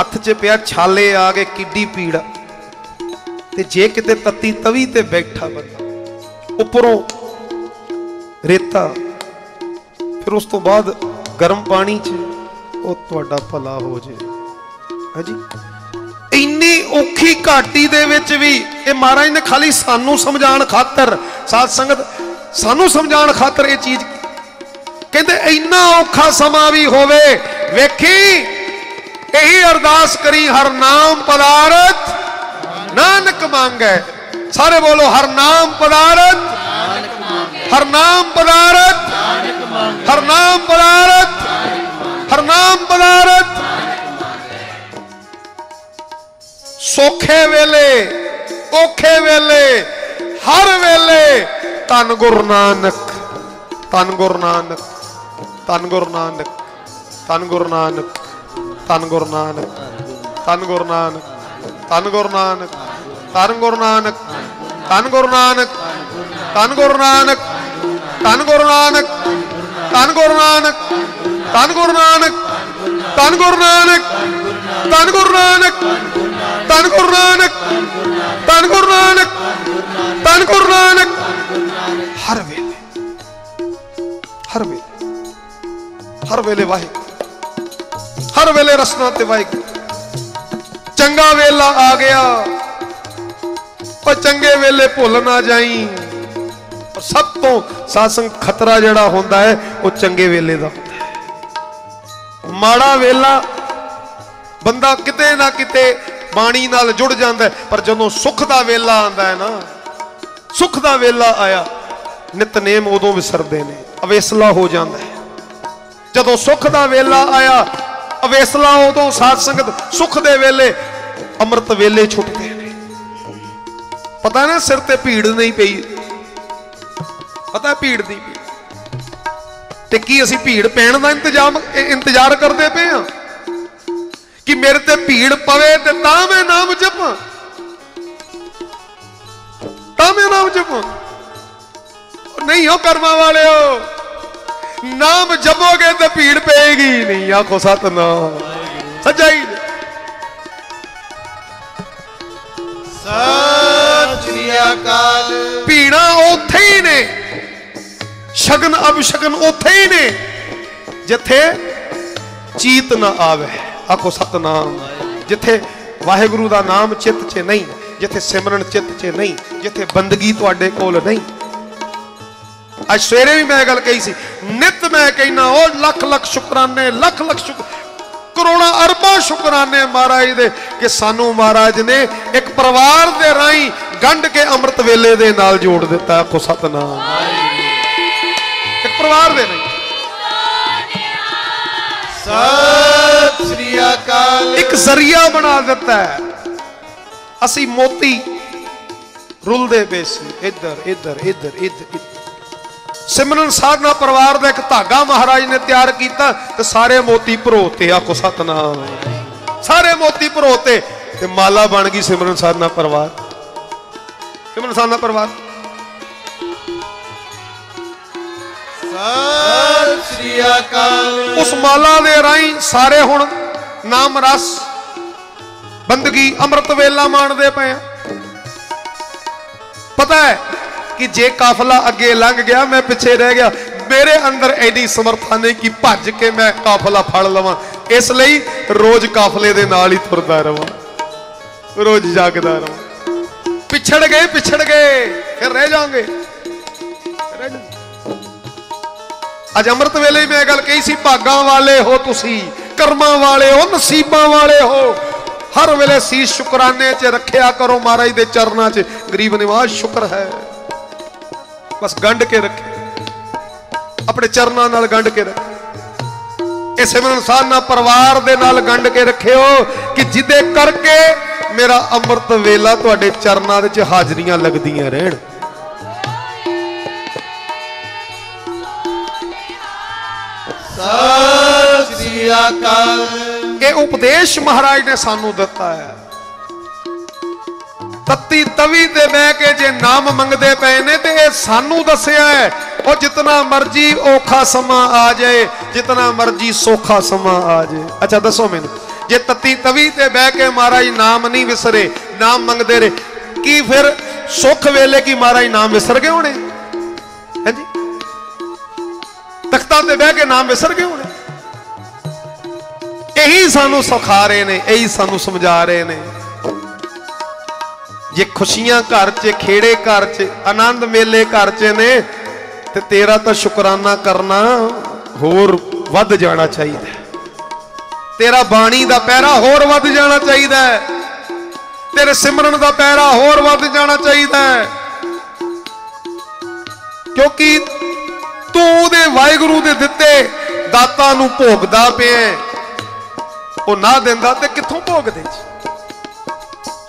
ਹੱਥ 'ਚ ਪਿਆ, ਛਾਲੇ ਆ ਕੇ ਕਿੱਡੀ ਪੀੜ। ਤੇ ਜੇ ਕਿਤੇ ਤੱਤੀ ਤਵੀ ਤੇ ਬੈਠਾ ਬੰਦਾ, ਉੱਪਰੋਂ ਰੇਤਾ ਫਿਰ ਉਸ ਤੋਂ ਬਾਅਦ ਗਰਮ ਪਾਣੀ 'ਚ ਉਹ ਤੁਹਾਡਾ ਭਲਾ ਹੋ ਜੇ। ਹਾਂਜੀ? ਇੰਨੀ ਔਖੀ ਘਾਟੀ ਦੇ ਵਿੱਚ ਵੀ ਇਹ ਮਹਾਰਾਜ ਨੇ ਖਾਲੀ ਸਾਨੂੰ ਸਮਝਾਉਣ ਖਾਤਰ, ਸਾਧ ਸੰਗਤ, ਸਾਨੂੰ ਸਮਝਾਉਣ ਖਾਤਰ ਇਹ ਚੀਜ਼ ਕਹਿੰਦੇ, ਇੰਨਾ ਔਖਾ ਸਮਾਂ ਵੀ ਹੋਵੇ, ਵੇਖੀ, ਇਹੀ ਅਰਦਾਸ ਕਰੀ, ਹਰ ਨਾਮ ਪਦਾਰਥ ਨਾਨਕ ਮੰਗੈ। ਸਾਰੇ ਬੋਲੋ, ਹਰ ਨਾਮ ਪਦਾਰਥ ਹਰ ਨਾਮ ਪਦਾਰਥ ਹਰ ਨਾਮ ਪਦਾਰਥ ਹਰ ਨਾਮ ਪਦਾਰਥ ਸੋਖੇ ਵੇਲੇ ਔਖੇ ਵੇਲੇ ਹਰ ਵੇਲੇ ਧੰਨ ਗੁਰੂ ਨਾਨਕ ਧੰਨ ਗੁਰੂ ਨਾਨਕ ਧੰਨ ਗੁਰੂ ਨਾਨਕ ਧੰਨ ਗੁਰੂ ਨਾਨਕ ਧੰਨ ਗੁਰੂ ਨਾਨਕ ਧੰਨ ਗੁਰੂ ਨਾਨਕ ਧੰਨ ਗੁਰੂ ਨਾਨਕ ਧੰਨ ਗੁਰੂ ਨਾਨਕ ਧੰਨ ਗੁਰੂ ਨਾਨਕ ਧੰਨ ਗੁਰੂ ਨਾਨਕ ਧੰਨ ਗੁਰੂ ਨਾਨਕ ਧੰਨ ਗੁਰੂ ਨਾਨਕ ਧੰਨ ਗੁਰੂ ਨਾਨਕ ਧੰਨ ਗੁਰੂ ਨਾਨਕ ਧੰਨ ਗੁਰੂ ਨਾਨਕ ਧੰਨ ਗੁਰੂ ਨਾਨਕ ਧੰਨ ਗੁਰੂ ਨਾਨਕ ਧੰਨ ਗੁਰੂ ਨਾਨਕ ਹਰ ਵੇਲੇ ਹਰ ਵੇਲੇ ਹਰ ਵੇਲੇ ਵਾਹਿਗੁਰੂ ਹਰ ਵੇਲੇ ਰਸਨਾ ਤੇ ਵਾਹਿਗੁਰੂ ਚੰਗਾ ਵੇਲਾ ਆ ਗਿਆ ਉਹ ਚੰਗੇ ਵੇਲੇ ਭੁੱਲ ਨਾ ਜਾਈ ਪਰ ਸਭ ਤੋਂ ਸਾਸੰਗ ਖਤਰਾ ਜਿਹੜਾ ਹੁੰਦਾ ਹੈ, ਉਹ ਚੰਗੇ ਵੇਲੇ ਦਾ ਹੁੰਦਾ ਹੈ। ਮਾੜਾ ਵੇਲਾ ਬੰਦਾ ਕਿਤੇ ਨਾ ਕਿਤੇ ਬਾਣੀ ਨਾਲ ਜੁੜ ਜਾਂਦਾ ਪਰ ਜਦੋਂ ਸੁੱਖ ਦਾ ਵੇਲਾ ਆਂਦਾ ਹੈ ਨਾ, ਸੁੱਖ ਦਾ ਵੇਲਾ ਆਇਆ ਨਿਤਨੇਮ ਉਦੋਂ ਵਿਸਰਦੇ ਨੇ, ਅਵੇਸਲਾ ਹੋ ਜਾਂਦਾ ਹੈ। ਜਦੋਂ ਸੁੱਖ ਦਾ ਵੇਲਾ ਆਇਆ, ਅਵੇਸਲਾ ਉਦੋਂ ਸਾਧ ਸੰਗਤ ਸੁੱਖ ਦੇ ਵੇਲੇ, ਅੰਮ੍ਰਿਤ ਵੇਲੇ ਛੁੱਟਦੇ ਨੇ। ਪਤਾ ਨਾ ਸਿਰ ਤੇ ਭੀੜ ਨਹੀਂ ਪਈ ਪਤਾ ਭੀੜ ਪਈ ਤੇ ਕੀ ਅਸੀਂ ਭੀੜ ਪੈਣ ਦਾ ਇੰਤਜ਼ਾਮ ਇੰਤਜ਼ਾਰ ਕਰਦੇ ਪਏ ਆ? ਕਿ ਮੇਰੇ ਤੇ ਭੀੜ ਪਵੇ ਤੇ ਤਾਂ ਮੈਂ ਨਾਮ ਜਪਾਂ? ਤਾਂ ਮੈਂ ਨਾਮ ਜਪਾਂ? ਨਹੀਂ ਹੋ ਕਰਮਾਂ ਵਾਲਿਓ ਨਾਮ ਜਪੋਗੇ ਤੇ ਭੀੜ ਪਏਗੀ ਨਹੀਂ ਆਖੋ ਸਤਨਾਮ। ਸੱਚਾਈ ਸਤਿ ਸ੍ਰੀ ਅਕਾਲ। ਭੀੜਾਂ ਉੱਥੇ ਹੀ ਨੇ। ਸ਼ਗਨ ਅਬਸ਼ਗਨ ਉੱਥੇ ਹੀ ਨੇ, ਜਿੱਥੇ ਚੀਤ ਨਾ ਆਵੇ। ਆਖੋ ਸਤਨਾਮ। ਜਿੱਥੇ ਵਾਹਿਗੁਰੂ ਦਾ ਨਾਮ ਚਿੱਤ 'ਚ ਨਹੀਂ, ਜਿੱਥੇ ਸਿਮਰਨ ਚਿੱਤ 'ਚ ਨਹੀਂ, ਜਿੱਥੇ ਬੰਦਗੀ ਤੁਹਾਡੇ ਕੋਲ ਨਹੀਂ। ਅੱਜ ਸਵੇਰੇ ਵੀ ਮੈਂ ਗੱਲ ਕਹੀ ਸੀ, ਨਿਤ ਮੈਂ ਕਹਿਣਾ ਉਹ ਲੱਖ ਲੱਖ ਸ਼ੁਕਰਾਨੇ, ਲੱਖ ਲੱਖ ਸ਼ੁਕਰ ਕਰੋੜਾਂ ਅਰਬਾਂ ਸ਼ੁਕਰਾਨੇ ਮਹਾਰਾਜ ਦੇ ਕਿ ਸਾਨੂੰ ਮਹਾਰਾਜ ਨੇ ਇੱਕ ਪਰਿਵਾਰ ਦੇ ਰਾਹੀਂ ਗੰਢ ਕੇ ਅੰਮ੍ਰਿਤ ਵੇਲੇ ਦੇ ਨਾਲ ਜੋੜ ਦਿੱਤਾ। ਆਖੋ ਸਤਨਾਮ। ਪਰਿਵਾਰ ਦੇ ਰਾਹੀਂ ਸਤਿ ਸ੍ਰੀ ਅਕਾਲ। ਇੱਕ ਜ਼ਰੀਆ ਬਣਾ ਦਿੱਤਾ ਹੈ। ਅਸੀਂ ਮੋਤੀ ਰੁਲਦੇ ਪਏ ਸੀ। ਇੱਧਰ ਇੱਧਰ ਇੱਧਰ ਇੱਧਰ। ਸਿਮਰਨ ਸਾਧਨਾ ਪਰਿਵਾਰ ਦਾ ਇੱਕ ਧਾਗਾ ਮਹਾਰਾਜ ਨੇ ਤਿਆਰ ਕੀਤਾ ਤੇ ਸਾਰੇ ਮੋਤੀ ਭਰੋਤੇ ਆਖੋ ਸਤਨਾਮ। ਸਾਰੇ ਮੋਤੀ ਭਰੋਤੇ ਤੇ ਮਾਲਾ ਬਣ ਗਈ ਸਿਮਰਨ ਸਾਧਨਾ ਪਰਿਵਾਰ। ਸਿਮਰਨ ਸਾਧਨਾ ਪਰਿਵਾਰ। ਸਤਿ ਸ੍ਰੀ ਅਕਾਲ। ਉਸ ਮਾਲਾ ਦੇ ਰਾਹੀਂ ਸਾਰੇ ਹੁਣ ਨਾਮ ਰਸ, ਬੰਦਗੀ ਅੰਮ੍ਰਿਤ ਵੇਲਾ ਮਾਣਦੇ ਪਏ ਆ। ਪਤਾ ਹੈ ਕਿ ਜੇ ਕਾਫਲਾ ਅੱਗੇ ਲੰਘ ਗਿਆ, ਮੈਂ ਪਿੱਛੇ ਰਹਿ ਗਿਆ। ਮੇਰੇ ਅੰਦਰ ਐਡੀ ਸਮਰੱਥਾ ਨਹੀਂ ਕਿ ਭੱਜ ਕੇ ਮੈਂ ਕਾਫਲਾ ਫੜ ਲਵਾਂ। ਇਸ ਲਈ ਰੋਜ਼ ਕਾਫਲੇ ਦੇ ਨਾਲ ਹੀ ਤੁਰਦਾ ਰਵਾਂ। ਰੋਜ਼ ਜਾਗਦਾ ਰਵਾਂ। ਪਿਛੜ ਗਏ ਪਿਛੜ ਗਏ, ਫਿਰ ਰਹਿ ਜਾਵਾਂਗੇ। ਅੱਜ ਅੰਮ੍ਰਿਤ ਵੇਲੇ ਮੈਂ ਇਹ ਗੱਲ ਕਹੀ ਸੀ, ਭਾਗਾਂ ਵਾਲੇ ਹੋ ਤੁਸੀਂ, ਕਰਮਾਂ ਵਾਲੇ ਹੋ, ਨਸੀਬਾਂ ਵਾਲੇ ਹੋ, ਹਰ ਵੇਲੇ ਸੀਸ ਸ਼ੁਕਰਾਨੇ 'ਚ ਰੱਖਿਆ ਕਰੋ ਮਹਾਰਾਜ ਦੇ ਚਰਨਾਂ 'ਚ, ਗਰੀਬ ਨਿਵਾਜ ਸ਼ੁਕਰ ਹੈ। ਬਸ ਗੰਢ ਕੇ ਰੱਖੇ। ਆਪਣੇ ਚਰਨਾਂ ਨਾਲ ਗੰਢ ਕੇ ਰੱਖੇ। ਇਹ ਸਿਮਰਨ ਸਾਧਨਾ ਪਰਿਵਾਰ ਦੇ ਨਾਲ ਗੰਢ ਕੇ ਰੱਖਿਓ ਕਿ ਜਿਹਦੇ ਕਰਕੇ ਮੇਰਾ ਅੰਮ੍ਰਿਤ ਵੇਲਾ ਤੁਹਾਡੇ ਚਰਨਾਂ ਦੇ 'ਚ ਹਾਜ਼ਰੀਆਂ ਲੱਗਦੀਆਂ ਰਹਿਣ। ਸਤਿ ਸ੍ਰੀ ਅਕਾਲ। ਇਹ ਉਪਦੇਸ਼ ਮਹਾਰਾਜ ਨੇ ਸਾਨੂੰ ਦਿੱਤਾ ਹੈ। ਤੱਤੀ ਤਵੀ ਤੇ ਬਹਿ ਕੇ ਜੇ ਨਾਮ ਮੰਗਦੇ ਪਏ ਨੇ ਤੇ ਇਹ ਸਾਨੂੰ ਦੱਸਿਆ ਹੈ, ਉਹ ਜਿਤਨਾ ਮਰਜ਼ੀ ਔਖਾ ਸਮਾਂ ਆ ਜਾਏ, ਜਿਤਨਾ ਮਰਜ਼ੀ ਸੌਖਾ ਸਮਾਂ ਆ ਜਾਏ। ਅੱਛਾ, ਦੱਸੋ ਮੈਨੂੰ, ਜੇ ਤੱਤੀ ਤਵੀ ਤੇ ਬਹਿ ਕੇ ਮਹਾਰਾਜ ਨਾਮ ਨਹੀਂ ਵਿਸਰੇ, ਨਾਮ ਮੰਗਦੇ ਰਹੇ, ਕੀ ਫਿਰ ਸੁੱਖ ਵੇਲੇ ਕੀ ਮਹਾਰਾਜ ਨਾਮ ਵਿਸਰ ਗਏ ਹੋਣੇ? ਹਾਂਜੀ ਤਖਤਾਂ ਤੇ ਬਹਿ ਕੇ ਨਾਮ ਵਿਸਰ ਗਏ ਹੋਣੇ। ਇਹੀ ਸਾਨੂੰ ਸਿਖਾ ਰਹੇ ਨੇ, ਇਹੀ ਸਾਨੂੰ ਸਮਝਾ ਰਹੇ ਨੇ। ਜੇ ਖੁਸ਼ੀਆਂ ਘਰ 'ਚ, ਖੇੜੇ ਘਰ 'ਚ, ਆਨੰਦ ਮੇਲੇ ਘਰ 'ਚ ਨੇ, ਤੇ ਤੇਰਾ ਤਾਂ ਸ਼ੁਕਰਾਨਾ ਕਰਨਾ ਹੋਰ ਵੱਧ ਜਾਣਾ ਚਾਹੀਦਾ ਤੇਰਾ ਬਾਣੀ ਦਾ ਪਹਿਰਾ ਹੋਰ ਵੱਧ ਜਾਣਾ ਚਾਹੀਦਾ ਤੇਰੇ ਸਿਮਰਨ ਦਾ ਪਹਿਰਾ ਹੋਰ ਵੱਧ ਜਾਣਾ ਚਾਹੀਦਾ ਕਿਉਂਕਿ ਤੂੰ ਉਹਦੇ ਵਾਹਿਗੁਰੂ ਦੇ ਦਿੱਤੇ ਦਾਤਾ ਨੂੰ ਭੋਗਦਾ ਪਿਆ ਉਹ ਨਾ ਦਿੰਦਾ ਤੇ ਕਿੱਥੋਂ ਭੋਗਦੇ ਜੀ?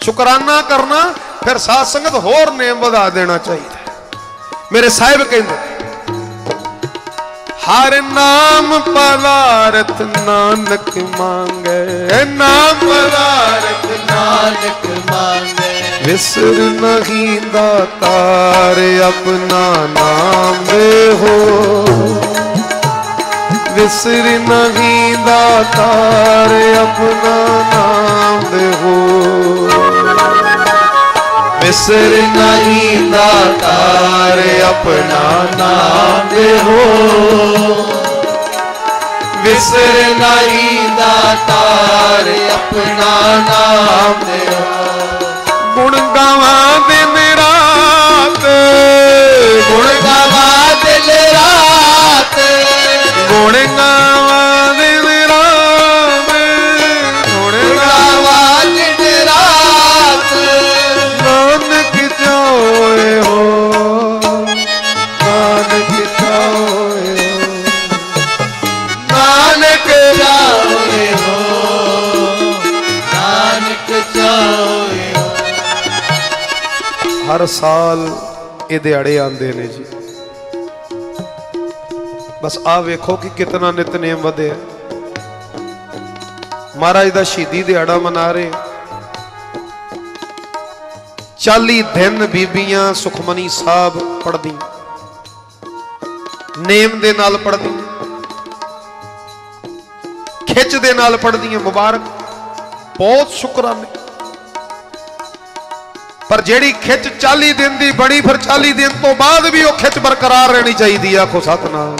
ਸ਼ੁਕਰਾਨਾ ਕਰਨਾ, ਫਿਰ ਸਾਧ ਸੰਗਤ ਹੋਰ ਨੇਮ ਵਧਾ ਦੇਣਾ ਚਾਹੀਦਾ ਮੇਰੇ ਸਾਹਿਬ ਕਹਿੰਦੇ ਹਰ ਨਾਮ ਪਦਾਰਥ ਨਾਨਕ ਮੰਗੇ। ਨਾਮ ਪਦਾਰਥ ਨਾਨਕ ਮੰਗੇ। ਵਿਸਰ ਨਹੀਂ ਦਾਤਾਰ ਆਪਣਾ ਨਾਮ ਦੇ ਹੋ ਵਿਸਰ ਨਹੀਂ ਦਾਤਾਰ ਆਪਣਾ ਨਾਮ ਦੇ ਹੋ ਵਿਸਰ ਨਹੀਂ ਦਾਤਾਰ ਆਪਣਾ ਨਾਮ ਦੇ ਹੋ ਵਿਸਰ ਨਹੀਂ ਦਾਤਾਰ ਆਪਣਾ ਨਾਮ ਹੋ ਗੁਣ ਗਾਵਾਂ ਦਿਨ ਰਾਤ ਗੁਣ ਗਵਾ ਦਿਲ ਰਾਤ ਗੁਣ ਗਾਵਾਂ ਹਰ ਸਾਲ ਇਹ ਦਿਹਾੜੇ ਆਉਂਦੇ ਨੇ ਜੀ। ਬਸ ਆ ਵੇਖੋ ਕਿ ਕਿਤਨਾ ਨਿਤਨੇਮ ਵਧਿਆ ਮਹਾਰਾਜ ਦਾ ਸ਼ਹੀਦੀ ਦਿਹਾੜਾ ਮਨਾ ਰਹੇ 40 ਦਿਨ ਬੀਬੀਆਂ ਸੁਖਮਨੀ ਸਾਹਿਬ ਪੜਦੀ ਨੇਮ ਦੇ ਨਾਲ ਪੜਦੀ ਖਿੱਚ ਦੇ ਨਾਲ ਪੜਦੀਆਂ ਮੁਬਾਰਕ। ਬਹੁਤ ਸ਼ੁਕਰਾਨੇ। ਪਰ ਜਿਹੜੀ ਖਿੱਚ 40 ਦਿਨ ਦੀ ਬਣੀ, ਫਿਰ 40 ਦਿਨ ਤੋਂ ਬਾਅਦ ਵੀ ਉਹ ਖਿੱਚ ਬਰਕਰਾਰ ਰਹਿਣੀ ਚਾਹੀਦੀ ਆ ਆਖੋ ਸਤਨਾਮ।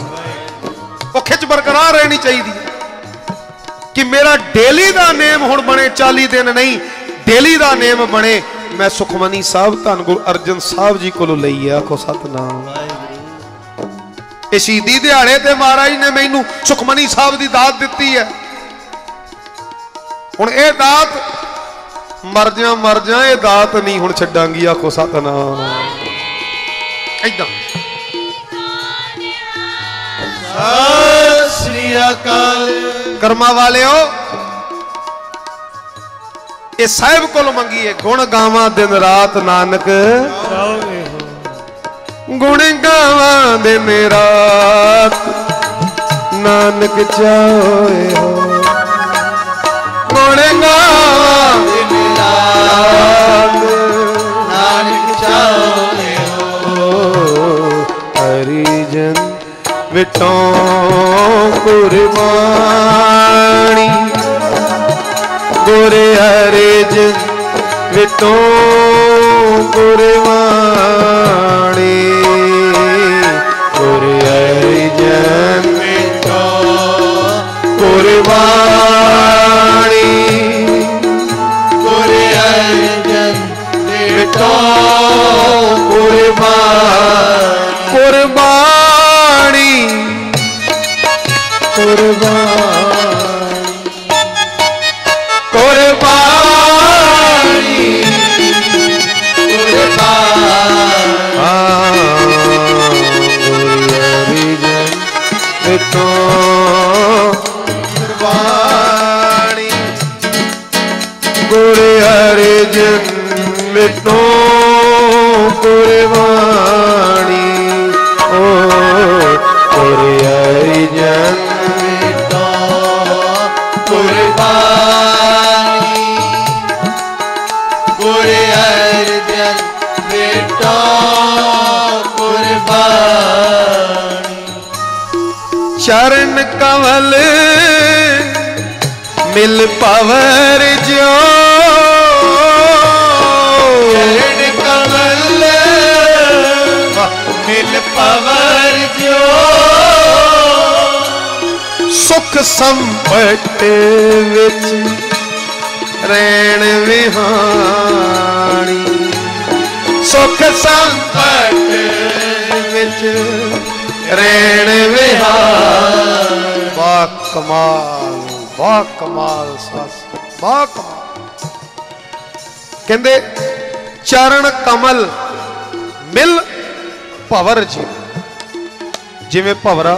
ਉਹ ਖਿੱਚ ਬਰਕਰਾਰ ਰਹਿਣੀ ਚਾਹੀਦੀ ਹੈ ਕਿ ਮੇਰਾ ਡੇਲੀ ਦਾ ਨੇਮ ਹੁਣ ਬਣੇ 40 ਦਿਨ ਨਹੀਂ, ਡੇਲੀ ਦਾ ਨੇਮ ਬਣੇ, ਮੈਂ ਸੁਖਮਨੀ ਸਾਹਿਬ, ਧੰਨ ਗੁਰੂ ਅਰਜਨ ਸਾਹਿਬ ਜੀ ਕੋਲੋਂ ਲਈ ਆ ਆਖੋ ਸਤਨਾਮ। ਇਹ ਸ਼ਹੀਦੀ ਦਿਹਾੜੇ ਤੇ ਮਹਾਰਾਜ ਨੇ ਮੈਨੂੰ ਸੁਖਮਨੀ ਸਾਹਿਬ ਦੀ ਦਾਤ ਦਿੱਤੀ ਹੈ। ਹੁਣ ਇਹ ਦਾਤ ਮਰ ਜਾ ਮਰ ਜਾ ਇਹ ਦਾਤ ਨਹੀਂ ਹੁਣ ਛੱਡਾਂਗੀ ਆਖੋ ਸਤਨਾਮ। ਸਤਿ ਸ੍ਰੀ ਅਕਾਲ ਕਰਮਾਂ ਵਾਲਿਓ ਇਹ ਸਾਹਿਬ ਕੋਲ ਮੰਗੀਏ ਗੁਣ ਗਾਵਾਂ ਦਿਨ ਰਾਤ ਨਾਨਕ। ਗੁਣ ਗਾਵਾਂ ਦਿਨ ਰਾਤ ਨਾਨਕ ਚਾਹੇ ਹੋ। ਗੁਣ ਗਾਵਾਂ ਦਿਨ ਰਾਤ ਨਾਨਕ ਕੁਰਬਾਨੀ ਗੁਰ ਹਰੀ ਜਨ ਵਿਟੋਂ ਕੁਰਬਾਨੀ ਕਮਲ ਮਿਲ ਪਵਰ ਜੋ ਚਰਨ ਕਮਲ ਮਿਲ ਪਵਰ ਜੋ ਸੁਖ ਸੰਪਟ ਵਿੱਚ ਰੈਣ ਵਿਹਾਣੀ। ਸੁਖ ਸੰਪਟ ਵਿੱਚ ਰੈਣ ਵਿਹਾਰ ਬਾ ਕਮਾਲ ਬਾ ਕਮਾਲ ਸਸ ਬਾ ਕਮਾਲ। ਕਹਿੰਦੇ, ਚਰਨ ਕਮਲ ਮਿਲ ਭਵਰ ਜੀ। ਜਿਵੇਂ ਭਵਰਾ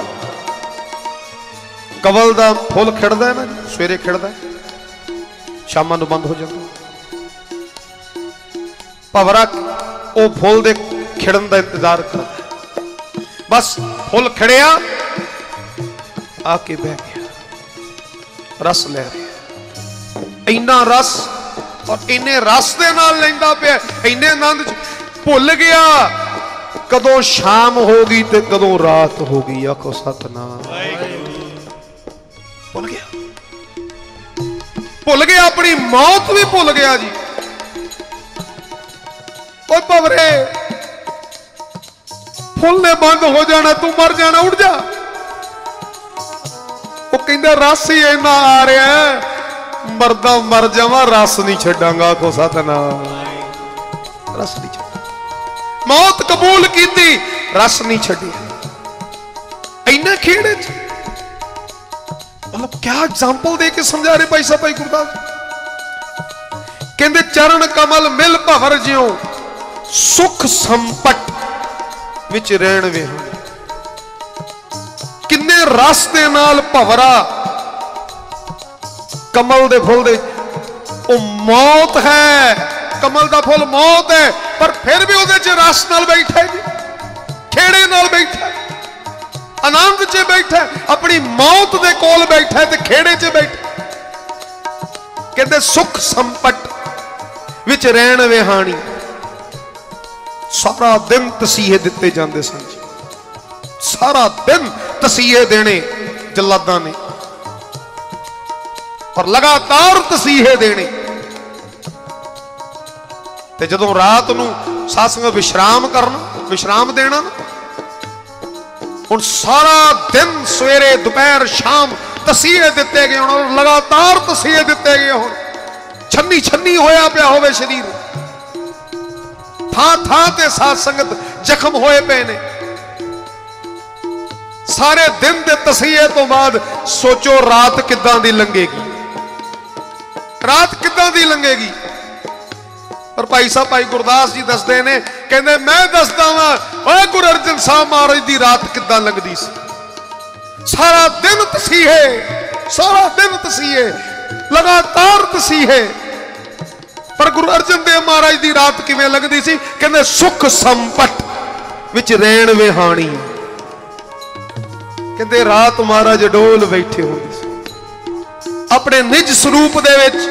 ਕਵਲ ਦਾ ਫੁੱਲ ਖਿੜਦਾ ਹੈ ਨਾ, ਸਵੇਰੇ ਖਿੜਦਾ ਸ਼ਾਮਾਂ ਨੂੰ ਬੰਦ ਹੋ ਜਾਂਦਾ ਭਵਰਾ ਉਹ ਫੁੱਲ ਦੇ ਖਿੜਨ ਦਾ ਇੰਤਜ਼ਾਰ ਕਰਦਾ ਬਸ ਫੁੱਲ ਖਿੜਿਆ ਆ ਕੇ ਬਹਿ ਗਿਆ। ਰਸ ਲੈ ਰਿਹਾ। ਇੰਨਾ ਰਸ ਔਰ ਇੰਨੇ ਰਸ ਦੇ ਨਾਲ ਲੈਂਦਾ ਪਿਆ। ਇੰਨੇ ਆਨੰਦ ਚ ਭੁੱਲ ਗਿਆ। ਕਦੋਂ ਸ਼ਾਮ ਹੋ ਗਈ ਤੇ ਕਦੋਂ ਰਾਤ ਹੋ ਗਈ, ਆਖੋ ਸਤਨਾਮ। ਭੁੱਲ ਗਿਆ। ਭੁੱਲ ਗਿਆ, ਆਪਣੀ ਮੌਤ ਵੀ ਭੁੱਲ ਗਿਆ ਜੀ। ਓਏ ਭਵਰੇ, ਫੁੱਲ ਨੇ ਬੰਦ ਹੋ ਜਾਣਾ, ਤੂੰ ਮਰ ਜਾਣਾ, ਉੱਡ ਜਾ। ਉਹ ਕਹਿੰਦਾ, ਰਸ ਹੀ ਇੰਨਾ ਆ ਰਿਹਾ ਮਰਦਾ ਮਰ ਜਾਵਾਂ, ਰਸ ਨਹੀਂ ਛੱਡਾਂਗਾ ਕੋ ਸਤਨਾਮ। ਰਸ ਨਹੀਂ ਛੱਡ ਮੌਤ ਕਬੂਲ ਕੀਤੀ, ਰਸ ਨਹੀਂ ਛੱਡਿਆ। ਇੰਨਾ ਖੇੜੇ ਚ ਮਤਲਬ ਕਿਆ ਐਗਜ਼ਾਮਪਲ ਦੇ ਕੇ ਸਮਝਾ ਰਹੇ ਭਾਈ ਸਾਹਿਬ, ਭਾਈ ਗੁਰਦਾਸ ਕਹਿੰਦੇ, ਚਰਨ ਕਮਲ ਮਿਲ ਭਵਰ ਜਿਉ, ਸੁਖ ਸੰਪਟ ਵਿੱਚ ਰਹਿਣ ਵੇ ਕਿੰਨੇ ਰਸ ਦੇ ਨਾਲ ਭਵਰਾ ਕਮਲ ਦੇ ਫੁੱਲ ਦੇ ਉਹ ਮੌਤ ਹੈ। ਕਮਲ ਦਾ ਫੁੱਲ ਮੌਤ ਹੈ, ਪਰ ਫਿਰ ਵੀ ਉਹਦੇ 'ਚ ਰਸ ਨਾਲ ਬੈਠਾ ਜੀ। ਖੇੜੇ ਨਾਲ ਬੈਠਾ ਆਨੰਦ 'ਚ ਬੈਠਾ ਆਪਣੀ ਮੌਤ ਦੇ ਕੋਲ ਬੈਠਾ ਤੇ ਖੇੜੇ 'ਚ ਬੈਠਾ ਕਹਿੰਦੇ ਸੁਖ ਸੰਪਟ ਵਿੱਚ ਰਹਿਣ ਵਿਹਾਣੀ। ਸਾਰਾ ਦਿਨ ਤਸੀਹੇ ਦਿੱਤੇ ਜਾਂਦੇ ਸਨ ਸਾਰਾ ਦਿਨ ਤਸੀਹੇ ਦੇਣੇ ਜਲਾਦਾਂ ਨੇ। ਔਰ ਲਗਾਤਾਰ ਤਸੀਹੇ ਦੇਣੇ। ਤੇ ਜਦੋਂ ਰਾਤ ਨੂੰ ਸਾਸੰਗ ਵਿਸ਼ਰਾਮ ਕਰਨ, ਵਿਸ਼ਰਾਮ ਦੇਣਾ, ਹੁਣ ਸਾਰਾ ਦਿਨ ਸਵੇਰੇ, ਦੁਪਹਿਰ, ਸ਼ਾਮ ਤਸੀਹੇ ਦਿੱਤੇ ਗਏ ਹੁਣ ਲਗਾਤਾਰ ਤਸੀਹੇ ਦਿੱਤੇ ਗਏ ਹੁਣ। ਛੰਨੀ ਛੰਨੀ ਹੋਇਆ ਪਿਆ ਹੋਵੇ ਸਰੀਰ। ਥਾਂ ਥਾਂ ਤੇ ਸਾਧ ਸੰਗਤ ਜ਼ਖਮ ਹੋਏ ਪਏ ਨੇ। ਸਾਰੇ ਦਿਨ ਦੇ ਤਸੀਹੇ ਤੋਂ ਬਾਅਦ ਸੋਚੋ ਰਾਤ ਕਿੱਦਾਂ ਦੀ ਲੰਘੇਗੀ। ਰਾਤ ਕਿੱਦਾਂ ਦੀ ਲੰਘੇਗੀ? ਪਰ ਭਾਈ ਸਾਹਿਬ, ਭਾਈ ਗੁਰਦਾਸ ਜੀ ਦੱਸਦੇ ਨੇ, ਕਹਿੰਦੇ ਮੈਂ ਦੱਸਦਾ ਵਾਂ ਓਏ ਗੁਰੂ ਅਰਜਨ ਸਾਹਿਬ ਮਹਾਰਾਜ ਦੀ ਰਾਤ ਕਿੱਦਾਂ ਲੰਘਦੀ ਸੀ। ਸਾਰਾ ਦਿਨ ਤਸੀਹੇ, ਸਾਰਾ ਦਿਨ ਤਸੀਹੇ, ਲਗਾਤਾਰ ਤਸੀਹੇ। ਪਰ ਗੁਰੂ ਅਰਜਨ ਦੇਵ ਮਹਾਰਾਜ ਦੀ ਰਾਤ ਕਿਵੇਂ ਲੰਘਦੀ ਸੀ? ਕਹਿੰਦੇ ਸੁਖ ਸੰਪਟ ਵਿੱਚ ਰਹਿਣ ਵਿਹਾਣੀ ਕਹਿੰਦੇ, ਰਾਤ ਮਹਾਰਾਜ ਡੋਲ ਬੈਠੇ ਹੁੰਦੇ ਸੀ। ਆਪਣੇ ਨਿਜ ਸਰੂਪ ਦੇ ਵਿੱਚ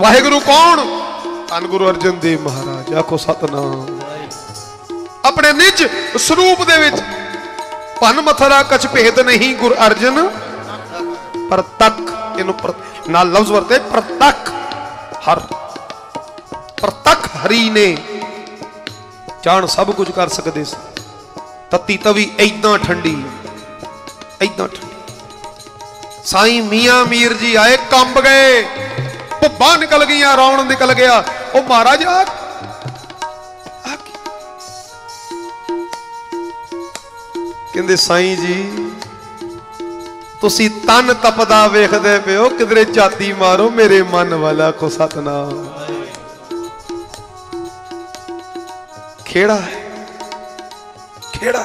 ਵਾਹਿਗੁਰੂ ਕੌਣ? ਧੰਨ ਗੁਰੂ ਅਰਜਨ ਦੇਵ ਮਹਾਰਾਜ, ਆਖੋ ਸਤਨਾਮ। ਆਪਣੇ ਨਿਜ ਸਰੂਪ ਦੇ ਵਿੱਚ ਭਨ ਮਥਰਾ ਕਛ ਭੇਦ ਨਹੀਂ ਗੁਰ ਅਰਜਨ ਪ੍ਰਤੱਖ ਇਹਨੂੰ ਪ੍ਰ- ਨਾਲ ਲਫ਼ਜ਼ ਵਰਤੇ ਪ੍ਰਤੱਖ ਹਰ ਪ੍ਰਤੱਖ ਹਰੀ ਨੇ, ਜਾਣ ਸਭ ਕੁਝ ਕਰ ਸਕਦੇ ਸੀ। ਤਤੀ ਤਵੀ ਐਦਾਂ ਠੰਡੀ। ਐਦਾਂ ਠੰਡੀ। ਸਾਈਂ ਮੀਆਂ ਮੀਰ ਜੀ ਆਏ ਕੰਬ ਗਏ। ਭੁੱਬਾਂ ਨਿਕਲ ਗਈਆਂ, ਰੌਣ ਨਿਕਲ ਗਿਆ। ਉਹ ਮਹਾਰਾਜ ਆ ਕਹਿੰਦੇ, ਸਾਈਂ ਜੀ, ਤੁਸੀਂ ਤਨ ਤਪਦਾ ਵੇਖਦੇ ਪਿਓ ਕਿਧਰੇ ਝਾਤੀ ਮਾਰੋ, ਮੇਰੇ ਮਨ ਵਾਲਾ ਕੋ ਸਤਨਾਮ। ਖੇੜਾ ਹੈ। ਖੇੜਾ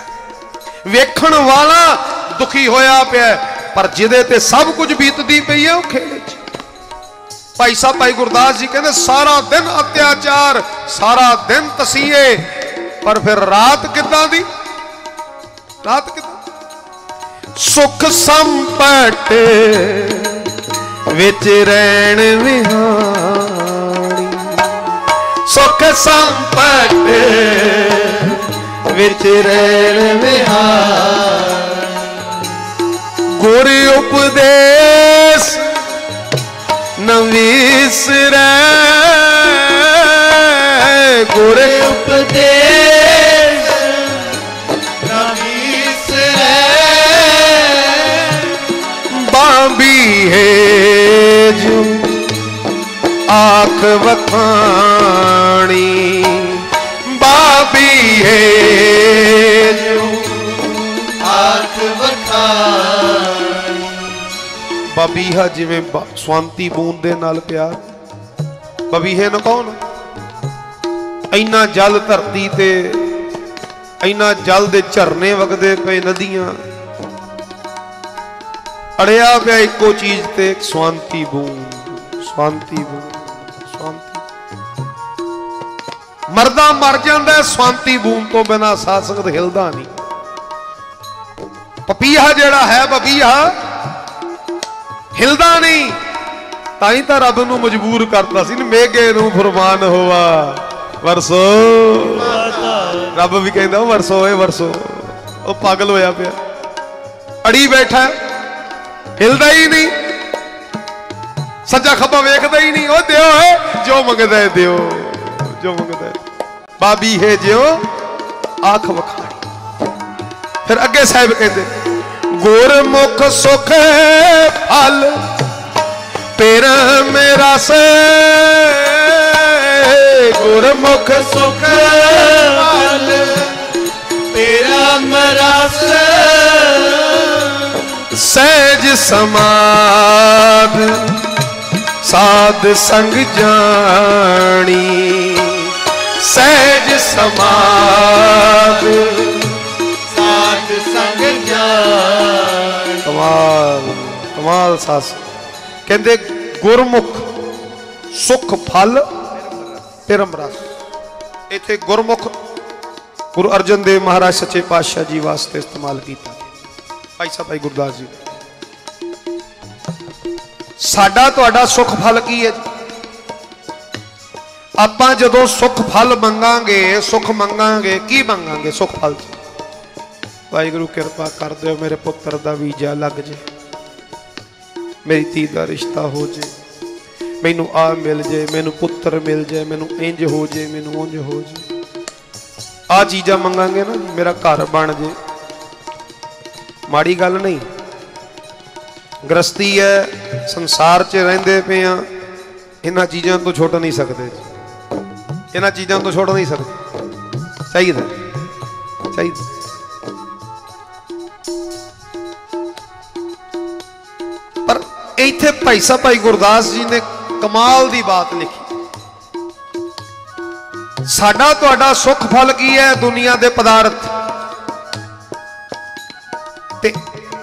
ਵੇਖਣ ਵਾਲਾ ਦੁਖੀ ਹੋਇਆ ਪਿਆ ਪਰ ਜਿਹਦੇ ਤੇ ਸਭ ਕੁਝ ਬੀਤਦੀ ਪਈ ਹੈ, ਉਹ ਖੇੜੇ 'ਚ। ਭਾਈ ਸਾਹਿਬ, ਭਾਈ ਗੁਰਦਾਸ ਜੀ ਕਹਿੰਦੇ, ਸਾਰਾ ਦਿਨ ਅਤਿਆਚਾਰ, ਸਾਰਾ ਦਿਨ ਤਸੀਹੇ, ਪਰ ਫਿਰ ਰਾਤ ਕਿੱਦਾਂ ਦੀ? ਰਾਤ ਕਿੱਦਾਂ ਸੁਖ ਸੰਪਟ ਵਿੱਚ ਰਹਿਣ ਵਿਹਾਣੀ ਸੁਖ ਸੰਪਟ ਵਿੱਚ ਰਹਿਣ ਵਿਹਾਣੀ ਗੁਰ ਉਪਦੇਸ਼ ਨ ਵਿਸਰੈ ਗੁਰ ਉਪਦੇਸ਼ ਨਾ ਵਿਸਰੈ ਬਾਂਬੀ ਹੈ ਜੂ ਆਖ ਵਖਾਣੀ ਬਬੀਹਾ ਜਿਵੇਂ ਬ- ਸਵਾਂਤੀ ਬੂੰਦ ਦੇ ਨਾਲ ਪਿਆਰ। ਬਬੀਹੇ ਨੂੰ ਕੌਣ? ਇੰਨਾ ਜਲ ਧਰਤੀ ਤੇ ਇੰਨਾ ਜਲ ਦੇ ਝਰਨੇ ਵਗਦੇ ਪਏ ਨਦੀਆਂ। ਅੜਿਆ ਪਿਆ ਇੱਕੋ ਚੀਜ਼ ਤੇ ਇੱਕ ਸਵਾਂਤੀ ਬੂੰਦ ਸਵਾਂਤੀ ਬੂੰਦ ਸਵਾਂਤੀ। ਮਰਦਾ ਮਰ ਜਾਂਦਾ ਹੈ, ਸਵਾਂਤੀ ਬੂਮ ਤੋਂ ਬਿਨਾ ਸਾਧ ਹਿਲਦਾ ਨਹੀਂ। ਪਪੀਹਾ ਜਿਹੜਾ ਹੈ ਬਬੀਹਾ ਹਿਲਦਾ ਨਹੀਂ, ਤਾਂ ਹੀ ਤਾਂ ਰੱਬ ਨੂੰ ਮਜਬੂਰ ਕਰਦਾ ਸੀ ਨਾ ਮੇਗੇ ਨੂੰ ਫਰਮਾਨ ਹੋਵਾ ਵਰਸੋ। ਰੱਬ ਵੀ ਕਹਿੰਦਾ ਵਰਸੋ, ਓਏ ਵਰਸੋ। ਉਹ ਪਾਗਲ ਹੋਇਆ ਪਿਆ। ਅੜੀ ਬੈਠਾ, ਹਿਲਦਾ ਹੀ ਨਹੀਂ। ਸੱਜਾ ਖੱਬਾ ਵੇਖਦਾ ਹੀ ਨਹੀਂ। ਉਹ ਦਿਓ ਹੈ ਜੋ ਮੰਗਦਾ ਹੈ ਦਿਓ। ਜੋ ਮੰਗਦਾ ਹੈ। ਬਾਬੀ, ਹੈ ਜਿਓ, ਆਖ ਵਖਾਈ ਫਿਰ ਅੱਗੇ ਸਾਹਿਬ ਕਹਿੰਦੇ ਗੁਰਮੁਖ ਸੁਖ ਫਲ ਤੇਰਾ ਮੇਰਾ ਸੇ ਗੁਰਮੁਖ ਸੁਖ ਫਲ ਤੇਰਾ ਮਰਸ ਸਹਿਜ ਸਮਾਦ, ਸਾਧ ਸੰਗ ਜਾਣੀ। ਸਹਿਜ ਸਮਾਦ ਕਮਾਲ ਸਾਸ। ਕਹਿੰਦੇ, ਗੁਰਮੁਖ ਸੁਖ ਫਲ, ਪਰਮ ਰਸ। ਇੱਥੇ ਗੁਰਮੁਖ ਗੁਰੂ ਅਰਜਨ ਦੇਵ ਮਹਾਰਾਜ ਸੱਚੇ ਪਾਤਸ਼ਾਹ ਜੀ ਵਾਸਤੇ ਇਸਤੇਮਾਲ ਕੀਤਾ ਭਾਈ ਸਾਹਿਬ, ਭਾਈ ਗੁਰਦਾਸ ਜੀ। ਸਾਡਾ ਤੁਹਾਡਾ ਸੁਖ ਫਲ ਕੀ ਹੈ? ਆਪਾਂ ਜਦੋਂ ਸੁਖ ਫਲ ਮੰਗਾਂਗੇ, ਸੁਖ ਮੰਗਾਂਗੇ, ਕੀ ਮੰਗਾਂਗੇ ਸੁਖ ਫਲ? ਚ ਵਾਹਿਗੁਰੂ ਕਿਰਪਾ ਕਰ ਦਿਓ, ਮੇਰੇ ਪੁੱਤਰ ਦਾ ਵੀਜ਼ਾ ਲੱਗ ਜੇ। ਮੇਰੀ ਧੀ ਦਾ ਰਿਸ਼ਤਾ ਹੋ ਜੇ। ਮੈਨੂੰ ਆ ਮਿਲ ਜੇ, ਮੈਨੂੰ ਪੁੱਤਰ ਮਿਲ ਜੇ, ਮੈਨੂੰ ਇੰਜ ਹੋ ਜੇ, ਮੈਨੂੰ ਉਂਝ ਹੋ ਜੇ। ਆ ਚੀਜ਼ਾਂ ਮੰਗਾਂਗੇ ਨਾ, ਮੇਰਾ ਘਰ ਬਣ ਜੇ। ਮਾੜੀ ਗੱਲ ਨਹੀਂ। ਗ੍ਰਸਤੀ ਹੈ, ਸੰਸਾਰ 'ਚ ਰਹਿੰਦੇ ਪਏ ਆ। ਇਹਨਾਂ ਚੀਜ਼ਾਂ ਤੋਂ ਛੁੱਟ ਨਹੀਂ ਸਕਦੇ ਇਹਨਾਂ ਚੀਜ਼ਾਂ ਤੋਂ ਛੁੱਟ ਨਹੀਂ ਸਕਦੇ। ਚਾਹੀਦਾ ਚਾਹੀਦਾ ਇੱਥੇ ਭਾਈ ਸਾਹਿਬ, ਭਾਈ ਗੁਰਦਾਸ ਜੀ ਨੇ ਕਮਾਲ ਦੀ ਬਾਤ ਲਿਖੀ। ਸਾਡਾ ਤੁਹਾਡਾ ਸੁੱਖ ਫਲ ਕੀ ਹੈ ਦੁਨੀਆ ਦੇ ਪਦਾਰਥ? ਤੇ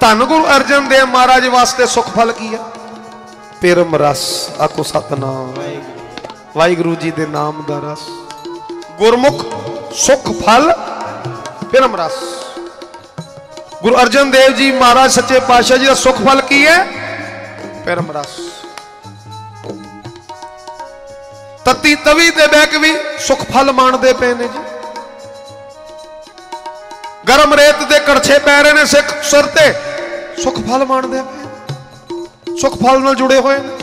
ਧੰਨ ਗੁਰੂ ਅਰਜਨ ਦੇਵ ਮਹਾਰਾਜ ਵਾਸਤੇ ਸੁੱਖ ਫਲ ਕੀ ਹੈ? ਪਰਮ ਰਸ ਆਕੋ ਸਤਨਾਮ। ਵਾਹਿਗੁਰੂ ਜੀ ਦੇ ਨਾਮ ਦਾ ਰਸ। ਗੁਰਮੁਖ ਸੁੱਖ ਫਲ, ਪਰਮ ਰਸ। ਗੁਰੂ ਅਰਜਨ ਦੇਵ ਜੀ ਮਹਾਰਾਜ, ਸੱਚੇ ਪਾਤਸ਼ਾਹ ਜੀ ਦਾ ਸੁੱਖ ਫਲ ਕੀ ਹੈ? ਪਰਮ ਰਸ। ਤਤੀ ਤਵੀ ਤੇ ਬਹਿ ਕੇ ਵੀ ਸੁਖ ਫਲ ਮਾਣਦੇ ਪਏ ਨੇ ਜੀ। ਗਰਮ ਰੇਤ ਦੇ ਕੜਛੇ ਪੈ ਰਹੇ ਨੇ ਸਿੱਖ ਸਿਰ ਤੇ। ਸੁਖ ਫਲ ਮਾਣਦੇ ਪਏ ਨੇ। ਫਲ ਨਾਲ ਜੁੜੇ ਹੋਏ ਨੇ।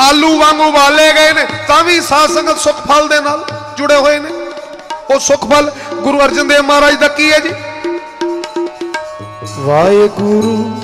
ਆਲੂ ਵਾਂਗੂ ਵਾਲੇ ਗਏ ਨੇ, ਤਾਂ ਵੀ ਸਾਧ ਸੰਗਤ ਸੁੱਖ ਫਲ ਦੇ ਨਾਲ ਜੁੜੇ ਹੋਏ ਨੇ। ਉਹ ਸੁੱਖ ਫਲ ਗੁਰੂ ਅਰਜਨ ਦੇਵ ਮਹਾਰਾਜ ਦਾ ਕੀ ਹੈ ਜੀ? ਵਾਹਿਗੁਰੂ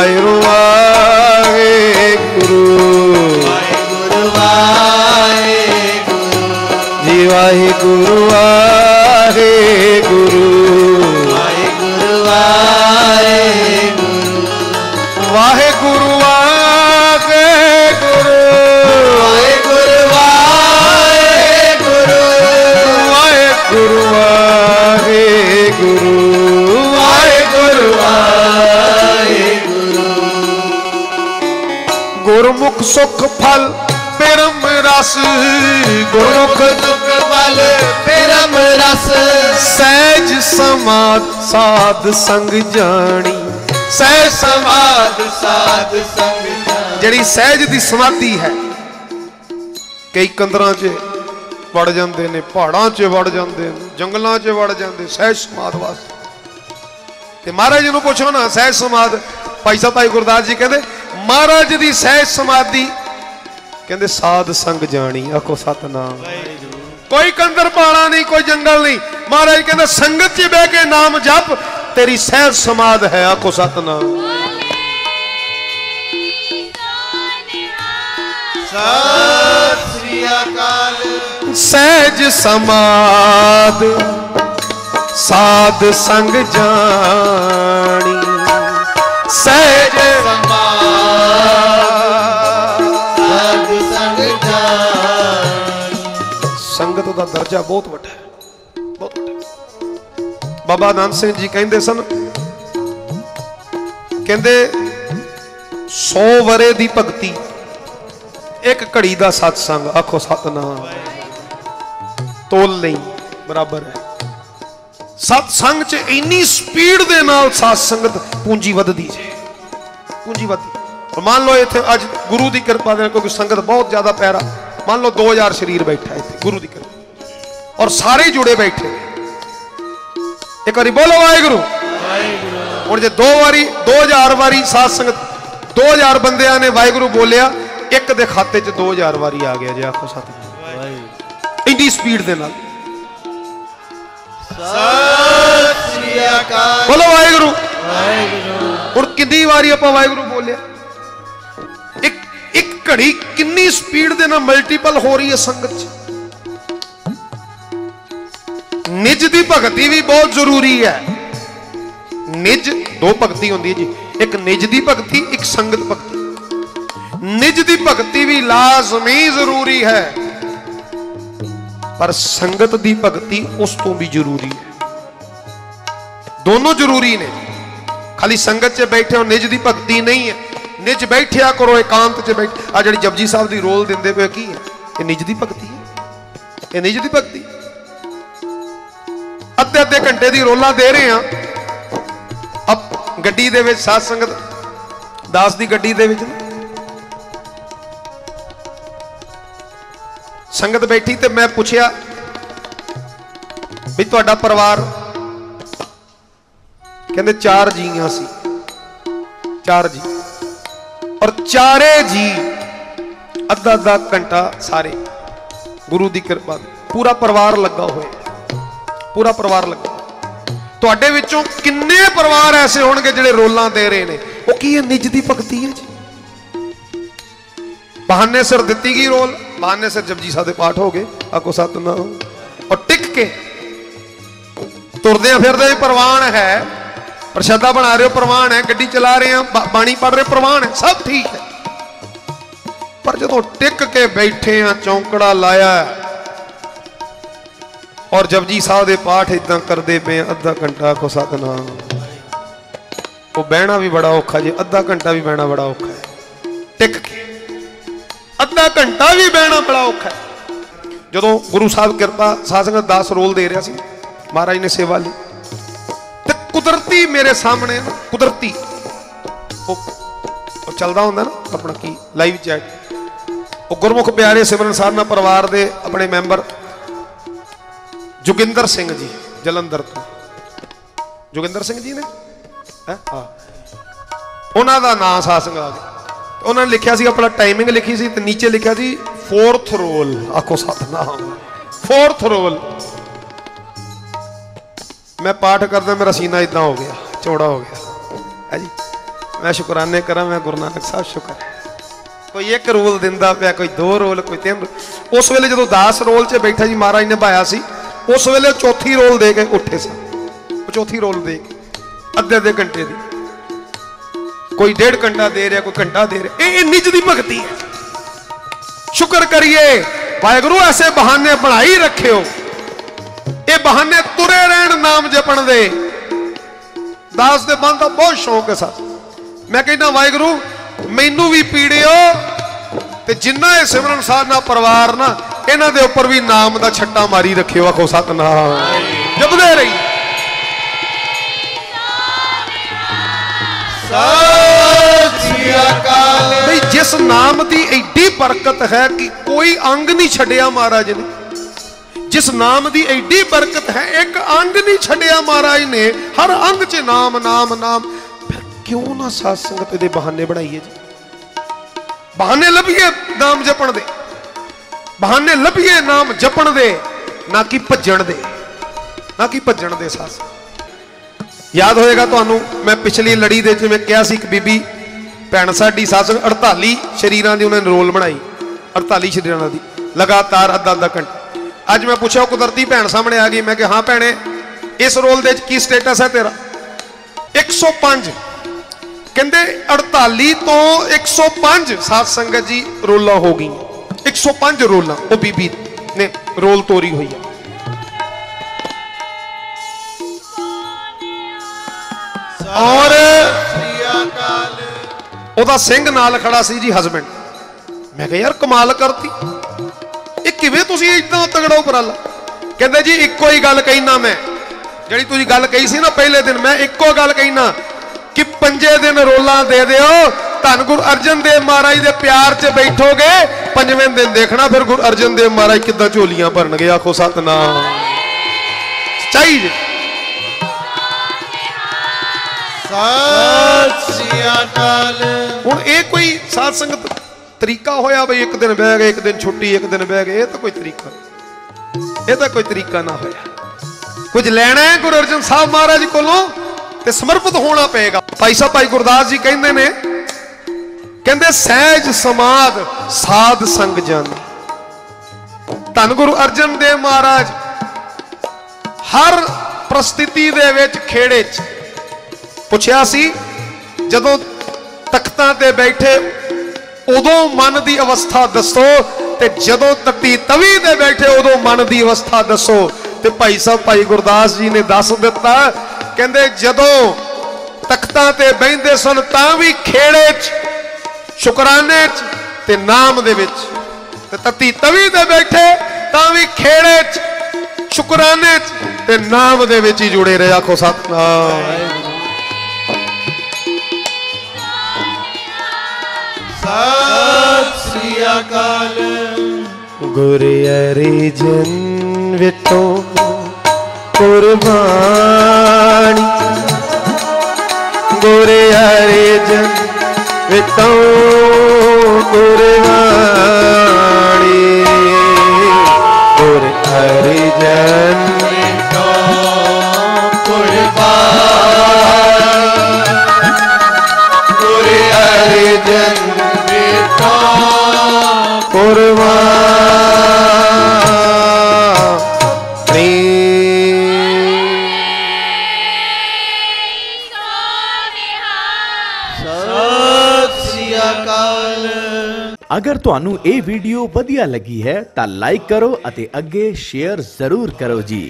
غير الله ਸਾਧ ਸੰਗ ਜਾਣੀ। ਸਹਿਜ ਸਮਾਦ ਸਾਧ ਸੰਗ ਜਾਣ। ਜਿਹੜੀ ਸਹਿਜ ਦੀ ਸਮਾਧੀ ਹੈ ਕਈ ਕੰਦਰਾਂ 'ਚ ਵੜ ਜਾਂਦੇ ਨੇ ਪਹਾੜਾਂ 'ਚ ਵੜ ਜਾਂਦੇ ਨੇ ਜੰਗਲਾਂ 'ਚ ਵੜ ਜਾਂਦੇ ਸਹਿਜ ਸਮਾਧ ਵਾਸਤੇ। ਤੇ ਮਹਾਰਾਜ ਨੂੰ ਪੁੱਛੋ ਨਾ ਸਹਿਜ ਸਮਾਧ ਭਾਈ ਸਾਹਿਬ ਭਾਈ ਗੁਰਦਾਸ ਜੀ ਕਹਿੰਦੇ ਮਹਾਰਾਜ ਦੀ ਸਹਿਜ ਸਮਾਧੀ ਕਹਿੰਦੇ ਸਾਧ ਸੰਗ ਜਾਣੀ ਆਖੋ ਸਤਨਾਮ। ਕੋਈ ਕੰਦਰ ਪਾਣਾ ਨਹੀਂ, ਕੋਈ ਜੰਗਲ ਨਹੀਂ। ਮਹਾਰਾਜ ਕਹਿੰਦਾ, ਸੰਗਤ 'ਚ ਬਹਿ ਕੇ ਨਾਮ ਜਪ, ਤੇਰੀ ਸਹਿਜ ਸਮਾਧ ਹੈ, ਆਖੋ ਸਤਨਾਮ। ਸਤਿ ਸ੍ਰੀ ਅਕਾਲ ਸਹਿਜ ਸਮਾਦ ਸਾਧ ਸੰਗ ਜਾਣੀ। ਸਹਿਜ ਸਤ ਦਰਜਾ ਬਹੁਤ ਵੱਡਾ ਹੈ। ਬਹੁਤ ਵੱਡਾ ਬਾਬਾ ਆਨੰਦ ਸਿੰਘ ਜੀ ਕਹਿੰਦੇ ਸਨ, ਕਹਿੰਦੇ 100 ਵਰੇ ਦੀ ਭਗਤੀ, ਇੱਕ ਘੜੀ ਦਾ ਸਤਸੰਗ, ਆਖੋ ਸਤਨਾਮ। ਤੋਲ ਨਹੀਂ ਬਰਾਬਰ ਹੈ। ਸਤਸੰਗ 'ਚ ਇੰਨੀ ਸਪੀਡ ਦੇ ਨਾਲ ਸਾਧ ਸੰਗਤ ਪੂੰਜੀ ਵੱਧਦੀ ਜੇ। ਪੂੰਜੀ ਵੱਧਦੀ। ਮੰਨ ਲਓ ਇੱਥੇ ਅੱਜ ਗੁਰੂ ਦੀ ਕਿਰਪਾ ਦੇ ਨਾਲ ਕਿਉਂਕਿ ਸੰਗਤ ਬਹੁਤ ਜ਼ਿਆਦਾ ਪੈਰਾ। ਮੰਨ ਲਓ 2000 ਸਰੀਰ ਬੈਠਾ ਇੱਥੇ, ਗੁਰੂ ਦੀ ਕਿਰਪਾ। ਔਰ ਸਾਰੇ ਜੁੜੇ ਬੈਠੇ। ਇੱਕ ਵਾਰੀ ਬੋਲੋ ਵਾਹਿਗੁਰੂ। ਹੁਣ ਜੇ ਦੋ ਵਾਰੀ 2000 ਵਾਰੀ ਸਾਧ ਸੰਗਤ 2000 ਬੰਦਿਆਂ ਨੇ ਵਾਹਿਗੁਰੂ ਬੋਲਿਆ, ਇੱਕ ਦੇ ਖਾਤੇ 'ਚ 2000 ਵਾਰੀ ਆ ਗਿਆ ਜੇ ਆਖੋ ਸਤਿ ਇੰਨੀ ਸਪੀਡ ਦੇ ਨਾਲ। ਸਤਿ ਸ੍ਰੀ ਅਕਾਲ ਬੋਲੋ ਵਾਹਿਗੁਰੂ। ਵਾਹਿਗੁਰੂ ਹੁਣ ਕਿੰਨੀ ਵਾਰੀ ਆਪਾਂ ਵਾਹਿਗੁਰੂ ਬੋਲਿਆ? ਇੱਕ ਇੱਕ ਘੜੀ ਕਿੰਨੀ ਸਪੀਡ ਦੇ ਨਾਲ ਮਲਟੀਪਲ ਹੋ ਰਹੀ ਹੈ ਸੰਗਤ 'ਚ। ਨਿਜ ਦੀ ਭਗਤੀ ਵੀ ਬਹੁਤ ਜ਼ਰੂਰੀ ਹੈ। ਨਿਜ, ਦੋ ਭਗਤੀ ਹੁੰਦੀ ਹੈ ਜੀ। ਇੱਕ ਨਿਜ ਦੀ ਭਗਤੀ, ਇੱਕ ਸੰਗਤ ਭਗਤੀ। ਨਿਜ ਦੀ ਭਗਤੀ ਵੀ ਲਾਜ਼ਮੀ ਜ਼ਰੂਰੀ ਹੈ। ਪਰ ਸੰਗਤ ਦੀ ਭਗਤੀ ਉਸ ਤੋਂ ਵੀ ਜ਼ਰੂਰੀ ਹੈ। ਦੋਨੋਂ ਜ਼ਰੂਰੀ ਨੇ। ਖਾਲੀ ਸੰਗਤ 'ਚ ਬੈਠੇ ਹੋ, ਨਿਜ ਦੀ ਭਗਤੀ ਨਹੀਂ ਹੈ। ਨਿਜ ਬੈਠਿਆ ਕਰੋ, ਇਕਾਂਤ 'ਚ ਬੈਠ। ਆ ਜਿਹੜੀ ਜਪਜੀ ਸਾਹਿਬ ਦੀ ਰੋਲ ਦਿੰਦੇ ਪਏ ਕੀ ਹੈ? ਇਹ ਨਿਜ ਦੀ ਭਗਤੀ ਹੈ। ਇਹ ਨਿਜ ਦੀ ਭਗਤੀ ਅੱਧੇ ਅੱਧੇ ਘੰਟੇ ਦੀ ਰੋਲਾਂ ਦੇ ਰਹੇ ਆ ਅਬ ਗੱਡੀ ਦੇ ਵਿੱਚ ਸਾਧ ਸੰਗਤ, ਦਾਸ ਦੀ ਗੱਡੀ ਦੇ ਵਿੱਚ ਸੰਗਤ ਬੈਠੀ ਤੇ ਮੈਂ ਪੁੱਛਿਆ ਵੀ ਤੁਹਾਡਾ ਪਰਿਵਾਰ ਕਹਿੰਦੇ ਚਾਰ ਜੀਆਂ ਸੀ। ਚਾਰ ਜੀ। ਔਰ ਚਾਰੇ ਜੀ ਅੱਧਾ ਅੱਧਾ ਘੰਟਾ ਸਾਰੇ। ਗੁਰੂ ਦੀ ਕਿਰਪਾ ਪੂਰਾ ਪਰਿਵਾਰ ਲੱਗਾ ਹੋਇਆ। ਪੂਰਾ ਪਰਿਵਾਰ ਲੱਗਾ। ਤੁਹਾਡੇ ਵਿੱਚੋਂ ਕਿੰਨੇ ਪਰਿਵਾਰ ਐਸੇ ਹੋਣਗੇ ਜਿਹੜੇ ਰੋਲਾਂ ਦੇ ਰਹੇ ਨੇ? ਉਹ ਕੀ ਹੈ? ਨਿੱਜ ਦੀ ਭਗਤੀ ਹੈ ਜੀ। ਬਹਾਨੇ ਸਿਰ ਦਿੱਤੀ ਗਈ ਰੋਲ, ਬਹਾਨੇ ਸਿਰ ਜਪਜੀ ਸਾਹਿਬ ਦੇ ਪਾਠ ਹੋ ਗਏ ਆਕੋ ਸਤਨਾਮ। ਔਰ ਟਿਕ ਕੇ ਤੁਰਦੇ ਫਿਰਦੇ ਵੀ ਪ੍ਰਵਾਨ ਹੈ। ਪ੍ਰਸ਼ਾਦਾ ਬਣਾ ਰਹੇ ਹੋ, ਪ੍ਰਵਾਨ ਹੈ। ਗੱਡੀ ਚਲਾ ਰਹੇ ਆ ਬਾਣੀ ਪੜ ਰਹੇ ਪ੍ਰਵਾਨ ਹੈ। ਸਭ ਠੀਕ ਹੈ। ਪਰ ਜਦੋਂ ਟਿਕ ਕੇ ਬੈਠੇ ਆ ਚੌਂਕੜਾ ਲਾਇਆ ਔਰ ਜਪਜੀ ਸਾਹਿਬ ਦੇ ਪਾਠ ਇਦਾਂ ਕਰਦੇ ਪਏ ਅੱਧਾ ਘੰਟਾ ਕੋ ਸਤਨਾਮ। ਉਹ ਬਹਿਣਾ ਵੀ ਬੜਾ ਔਖਾ ਜੀ, ਅੱਧਾ ਘੰਟਾ ਵੀ ਬਹਿਣਾ ਬੜਾ ਔਖਾ ਹੈ। ਟਿਕ ਕੇ। ਅੱਧਾ ਘੰਟਾ ਵੀ ਬਹਿਣਾ ਬੜਾ ਔਖਾ ਹੈ। ਜਦੋਂ ਗੁਰੂ ਸਾਹਿਬ ਕਿਰਪਾ ਸਾਧ ਸੰਗਤ 10 ਰੋਲ ਦੇ ਰਿਹਾ ਸੀ, ਮਹਾਰਾਜ ਨੇ ਸੇਵਾ ਲਈ। ਤੇ ਕੁਦਰਤੀ ਮੇਰੇ ਸਾਹਮਣੇ, ਕੁਦਰਤੀ। ਉਹ ਉਹ ਚੱਲਦਾ ਹੁੰਦਾ ਨਾ, ਆਪਣਾ ਕੀ ਲਾਈਵ ਚੈਟ ਉਹ ਗੁਰਮੁਖ ਪਿਆਰੇ ਸਿਮਰਨ ਸਾਧਨਾ ਪਰਿਵਾਰ ਦੇ ਆਪਣੇ ਮੈਂਬਰ ਜੋਗਿੰਦਰ ਸਿੰਘ ਜੀ, ਜਲੰਧਰ ਤੋਂ। ਜੋਗਿੰਦਰ ਸਿੰਘ ਜੀ ਨੇ? ਹਾਂ? ਉਹਨਾਂ ਦਾ ਨਾਮ ਸਾਧ ਉਹਨਾਂ ਨੇ ਲਿਖਿਆ ਸੀ, ਆਪਣਾ ਟਾਈਮਿੰਗ ਲਿਖੀ ਸੀ ਤੇ ਨੀਚੇ ਲਿਖਿਆ ਸੀ ਫੋਰਥ ਰੋਲ ਆਖੋ ਸਤਨਾਮ। ਫੋਰਥ ਰੋਲ ਮੈਂ ਪਾਠ ਕਰਦਾ, ਮੇਰਾ ਸੀਨਾ ਇਦਾਂ ਹੋ ਗਿਆ, ਚੌੜਾ ਹੋ ਗਿਆ। ਹੈ ਜੀ? ਮੈਂ ਸ਼ੁਕਰਾਨੇ ਕਰਾਂ, ਮੈਂ ਗੁਰੂ ਨਾਨਕ ਸਾਹਿਬ ਸ਼ੁਕਰ ਕੋਈ ਇੱਕ ਰੋਲ ਦਿੰਦਾ ਪਿਆ, ਕੋਈ ਦੋ ਰੋਲ, ਕੋਈ ਤਿੰਨ ਰੋਲ। ਉਸ ਵੇਲੇ ਜਦੋਂ 10 ਰੋਲ 'ਚ ਬੈਠਾ ਜੀ, ਮਹਾਰਾਜ ਨੇ ਭਾਇਆ ਸੀ ਉਸ ਵੇਲੇ ਚੌਥੀ ਰੋਲ ਦੇ ਕੇ ਉੱਠੇ ਸਨ ਚੌਥੀ ਰੋਲ ਦੇ ਕੇ, ਅੱਧੇ ਅੱਧੇ ਘੰਟੇ ਦੀ। ਕੋਈ ਡੇਢ ਘੰਟਾ ਦੇ ਰਿਹਾ, ਕੋਈ ਘੰਟਾ ਦੇ ਰਿਹਾ। ਇਹ ਇਹ ਦੀ ਭਗਤੀ ਹੈ। ਸ਼ੁਕਰ ਕਰੀਏ, ਵਾਹਿਗੁਰੂ ਐਸੇ ਬਹਾਨੇ ਬਣਾਈ ਰੱਖਿਓ। ਇਹ ਬਹਾਨੇ ਤੁਰੇ ਰਹਿਣ ਨਾਮ ਜਪਣ ਦੇ। ਦਾਸ ਦੇ ਮਨ ਦਾ ਬਹੁਤ ਸ਼ੌਂਕ ਹੈ ਸਾ ਮੈਂ ਕਹਿੰਦਾ, ਵਾਹਿਗੁਰੂ, ਮੈਨੂੰ ਵੀ ਪੀੜਿਓ ਤੇ ਜਿੰਨਾ ਇਹ ਸਿਮਰਨ ਸਾਧਨਾ ਪਰਿਵਾਰ ਨਾ ਇਹਨਾਂ ਦੇ ਉੱਪਰ ਵੀ ਨਾਮ ਦਾ ਛੱਟਾ ਮਾਰੀ ਰੱਖਿਓ, ਆਖੋ ਸਤਨਾਮ। ਜਪਦੇ ਰਹੀ ਸਤਿ ਅਕਾਲ ਬਈ, ਜਿਸ ਨਾਮ ਦੀ ਐਡੀ ਬਰਕਤ ਹੈ ਕਿ ਕੋਈ ਅੰਗ ਨਹੀਂ ਛੱਡਿਆ ਮਹਾਰਾਜ ਨੇ। ਜਿਸ ਨਾਮ ਦੀ ਐਡੀ ਬਰਕਤ ਹੈ, ਇੱਕ ਅੰਗ ਨਹੀਂ ਛੱਡਿਆ ਮਹਾਰਾਜ ਨੇ। ਹਰ ਅੰਗ 'ਚ ਨਾਮ ਨਾਮ ਨਾਮ। ਫਿਰ ਕਿਉਂ ਨਾ ਸਾਧ ਸੰਗਤ ਦੇ ਬਹਾਨੇ ਬਣਾਈਏ ਜੀ? ਬਹਾਨੇ ਲੱਭੀਏ ਨਾਮ ਜਪਣ ਦੇ। ਬਹਾਨੇ ਲੱਭੀਏ ਨਾਮ ਜਪਣ ਦੇ, ਨਾ ਕਿ ਭੱਜਣ ਦੇ। ਨਾ ਕਿ ਭੱਜਣ ਦੇ ਸਾਧ ਯਾਦ ਹੋਏਗਾ ਤੁਹਾਨੂੰ, ਮੈਂ ਪਿਛਲੀ ਲੜੀ ਦੇ ਜਿਵੇਂ ਕਿਹਾ ਸੀ ਇੱਕ ਬੀਬੀ, ਭੈਣ ਸਾਡੀ ਸੱਸ 48 ਸ਼ਰੀਰਾਂ ਦੀ ਉਹਨੇ ਰੋਲ ਬਣਾਈ। 48 ਸ਼ਰੀਰਾਂ ਦੀ, ਲਗਾਤਾਰ ਅੱਧਾ ਅੱਧਾ ਘੰਟਾ। ਅੱਜ ਮੈਂ ਪੁੱਛਿਆ ਕੁਦਰਤੀ ਭੈਣ ਸਾਹਮਣੇ ਆ ਗਈ, ਮੈਂ ਕਿਹਾ, ਹਾਂ ਭੈਣੇ, ਇਸ ਰੋਲ ਦੇ ਵਿੱਚ ਕੀ ਸਟੇਟਸ ਹੈ ਤੇਰਾ? 105 ਕਹਿੰਦੇ 48 ਤੋਂ 105 ਸਾਧ ਸੰਗਤ ਜੀ ਰੋਲਾਂ ਹੋ ਗਈਆਂ। 105 ਰੋਲਾਂ, ਉਹ ਬੀਬੀ ਨੇ ਰੋਲ ਤੋਰੀ ਹੋਈ ਹੈ ਔਰ ਉਹਦਾ ਸਿੰਘ ਨਾਲ ਖੜਾ ਸੀ ਜੀ ਹਸਬੰਡ ਮੈਂ ਕਿਹਾ, ਯਾਰ, ਕਮਾਲ ਕਰਤੀ। ਇਹ ਕਿਵੇਂ ਤੁਸੀਂ ਇਦਾਂ ਤਗੜਾ ਉਪਰਾਲਾ? ਕਹਿੰਦੇ ਜੀ, ਇੱਕੋ ਹੀ ਗੱਲ ਕਹਿਣਾ ਮੈਂ। ਜਿਹੜੀ ਤੁਸੀਂ ਗੱਲ ਕਹੀ ਸੀ ਨਾ, ਪਹਿਲੇ ਦਿਨ ਮੈਂ ਇੱਕੋ ਗੱਲ ਕਹਿਣਾ ਕਿ ਪੰਜੇ ਦਿਨ ਰੋਲਾਂ ਦੇ ਦਿਓ ਧੰਨ ਗੁਰੂ ਅਰਜਨ ਦੇਵ ਮਹਾਰਾਜ ਦੇ ਪਿਆਰ 'ਚ ਬੈਠੋਗੇ ਪੰਜਵੇਂ ਦਿਨ ਦੇਖਣਾ ਫਿਰ ਗੁਰੂ ਅਰਜਨ ਦੇਵ ਮਹਾਰਾਜ ਕਿੱਦਾਂ ਝੋਲੀਆਂ ਭਰਨਗੇ ਆਖੋ ਸਤਨਾਮ। ਚਾਹੀਏ ਸਤਿ ਸ੍ਰੀ ਅਕਾਲ। ਹੁਣ ਇਹ ਕੋਈ ਸਾਧ ਸੰਗਤ ਤਰੀਕਾ ਹੋਇਆ ਬਈ ਇੱਕ ਦਿਨ ਬਹਿ ਗਏ ਇੱਕ ਦਿਨ ਛੁੱਟੀ ਇੱਕ ਦਿਨ ਬਹਿ ਗਏ ਇਹ ਤਾਂ ਕੋਈ ਤਰੀਕਾ ਇਹ ਤਾਂ ਕੋਈ ਤਰੀਕਾ ਨਾ ਹੋਇਆ। ਕੁਝ ਲੈਣਾ ਹੈ ਗੁਰੂ ਅਰਜਨ ਸਾਹਿਬ ਮਹਾਰਾਜ ਕੋਲੋਂ? ਤੇ ਸਮਰਪਿਤ ਹੋਣਾ ਪਏਗਾ। ਭਾਈ ਸਾਹਿਬ, ਭਾਈ ਗੁਰਦਾਸ ਜੀ ਕਹਿੰਦੇ ਨੇ, ਕਹਿੰਦੇ, ਸਹਿਜ ਸਮਾਦ ਸਾਧ ਸੰਗ ਜਨ। ਧੰਨ ਗੁਰੂ ਅਰਜਨ ਦੇਵ ਮਹਾਰਾਜ, ਹਰ ਪ੍ਰਸਥਿਤੀ ਦੇ ਵਿੱਚ ਖੇੜੇ 'ਚ। ਪੁੱਛਿਆ ਸੀ, ਜਦੋਂ ਤਖਤਾਂ ਤੇ ਬੈਠੇ, ਉਦੋਂ ਮਨ ਦੀ ਅਵਸਥਾ ਦੱਸੋ, ਤੇ ਜਦੋਂ ਤੱਤੀ ਤਵੀ ਤੇ ਬੈਠੇ, ਉਦੋਂ ਮਨ ਦੀ ਅਵਸਥਾ ਦੱਸੋ। ਤੇ ਭਾਈ ਸਾਹਿਬ, ਭਾਈ ਗੁਰਦਾਸ ਜੀ ਨੇ ਦੱਸ ਦਿੱਤਾ ਕਹਿੰਦੇ ਜਦੋਂ ਤਖਤਾਂ ਤੇ ਬੈਠਦੇ ਸਨ ਤਾਂ ਵੀ ਖੇੜੇ 'ਚ ਸ਼ੁਕਰਾਨੇ 'ਚ ਤੇ ਨਾਮ ਦੇ ਵਿੱਚ। ਤੇ ਤੱਤੀ ਤਵੀ ਤੇ ਬੈਠੇ ਤਾਂ ਵੀ ਖੇੜੇ 'ਚ ਸ਼ੁਕਰਾਨੇ 'ਚ ਤੇ ਨਾਮ ਦੇ ਵਿੱਚ ਹੀ ਜੁੜੇ ਰਹੇ। ਆਖੋ ਸਤਨਾਮ। ਸਤਿ ਸ੍ਰੀ ਅਕਾਲ। ਗੁਰ ਅਰਿਜਨ ਵਿਟੋ ਕੁਰਬਾਨੀ ਗੁਰ ਅਰਿਜਨ ਵਿਟੋ ਕੁਰਬਾਨੀ ਗੁਰ ਅਰਿਜਨ ਗੁਰ ਅਗਰ ਤੁਹਾਨੂੰ ਇਹ ਵੀਡੀਓ ਵਧੀਆ ਲੱਗੀ ਹੈ ਤਾਂ ਲਾਈਕ ਕਰੋ ਅਤੇ ਅੱਗੇ ਸ਼ੇਅਰ ਜ਼ਰੂਰ ਕਰੋ ਜੀ।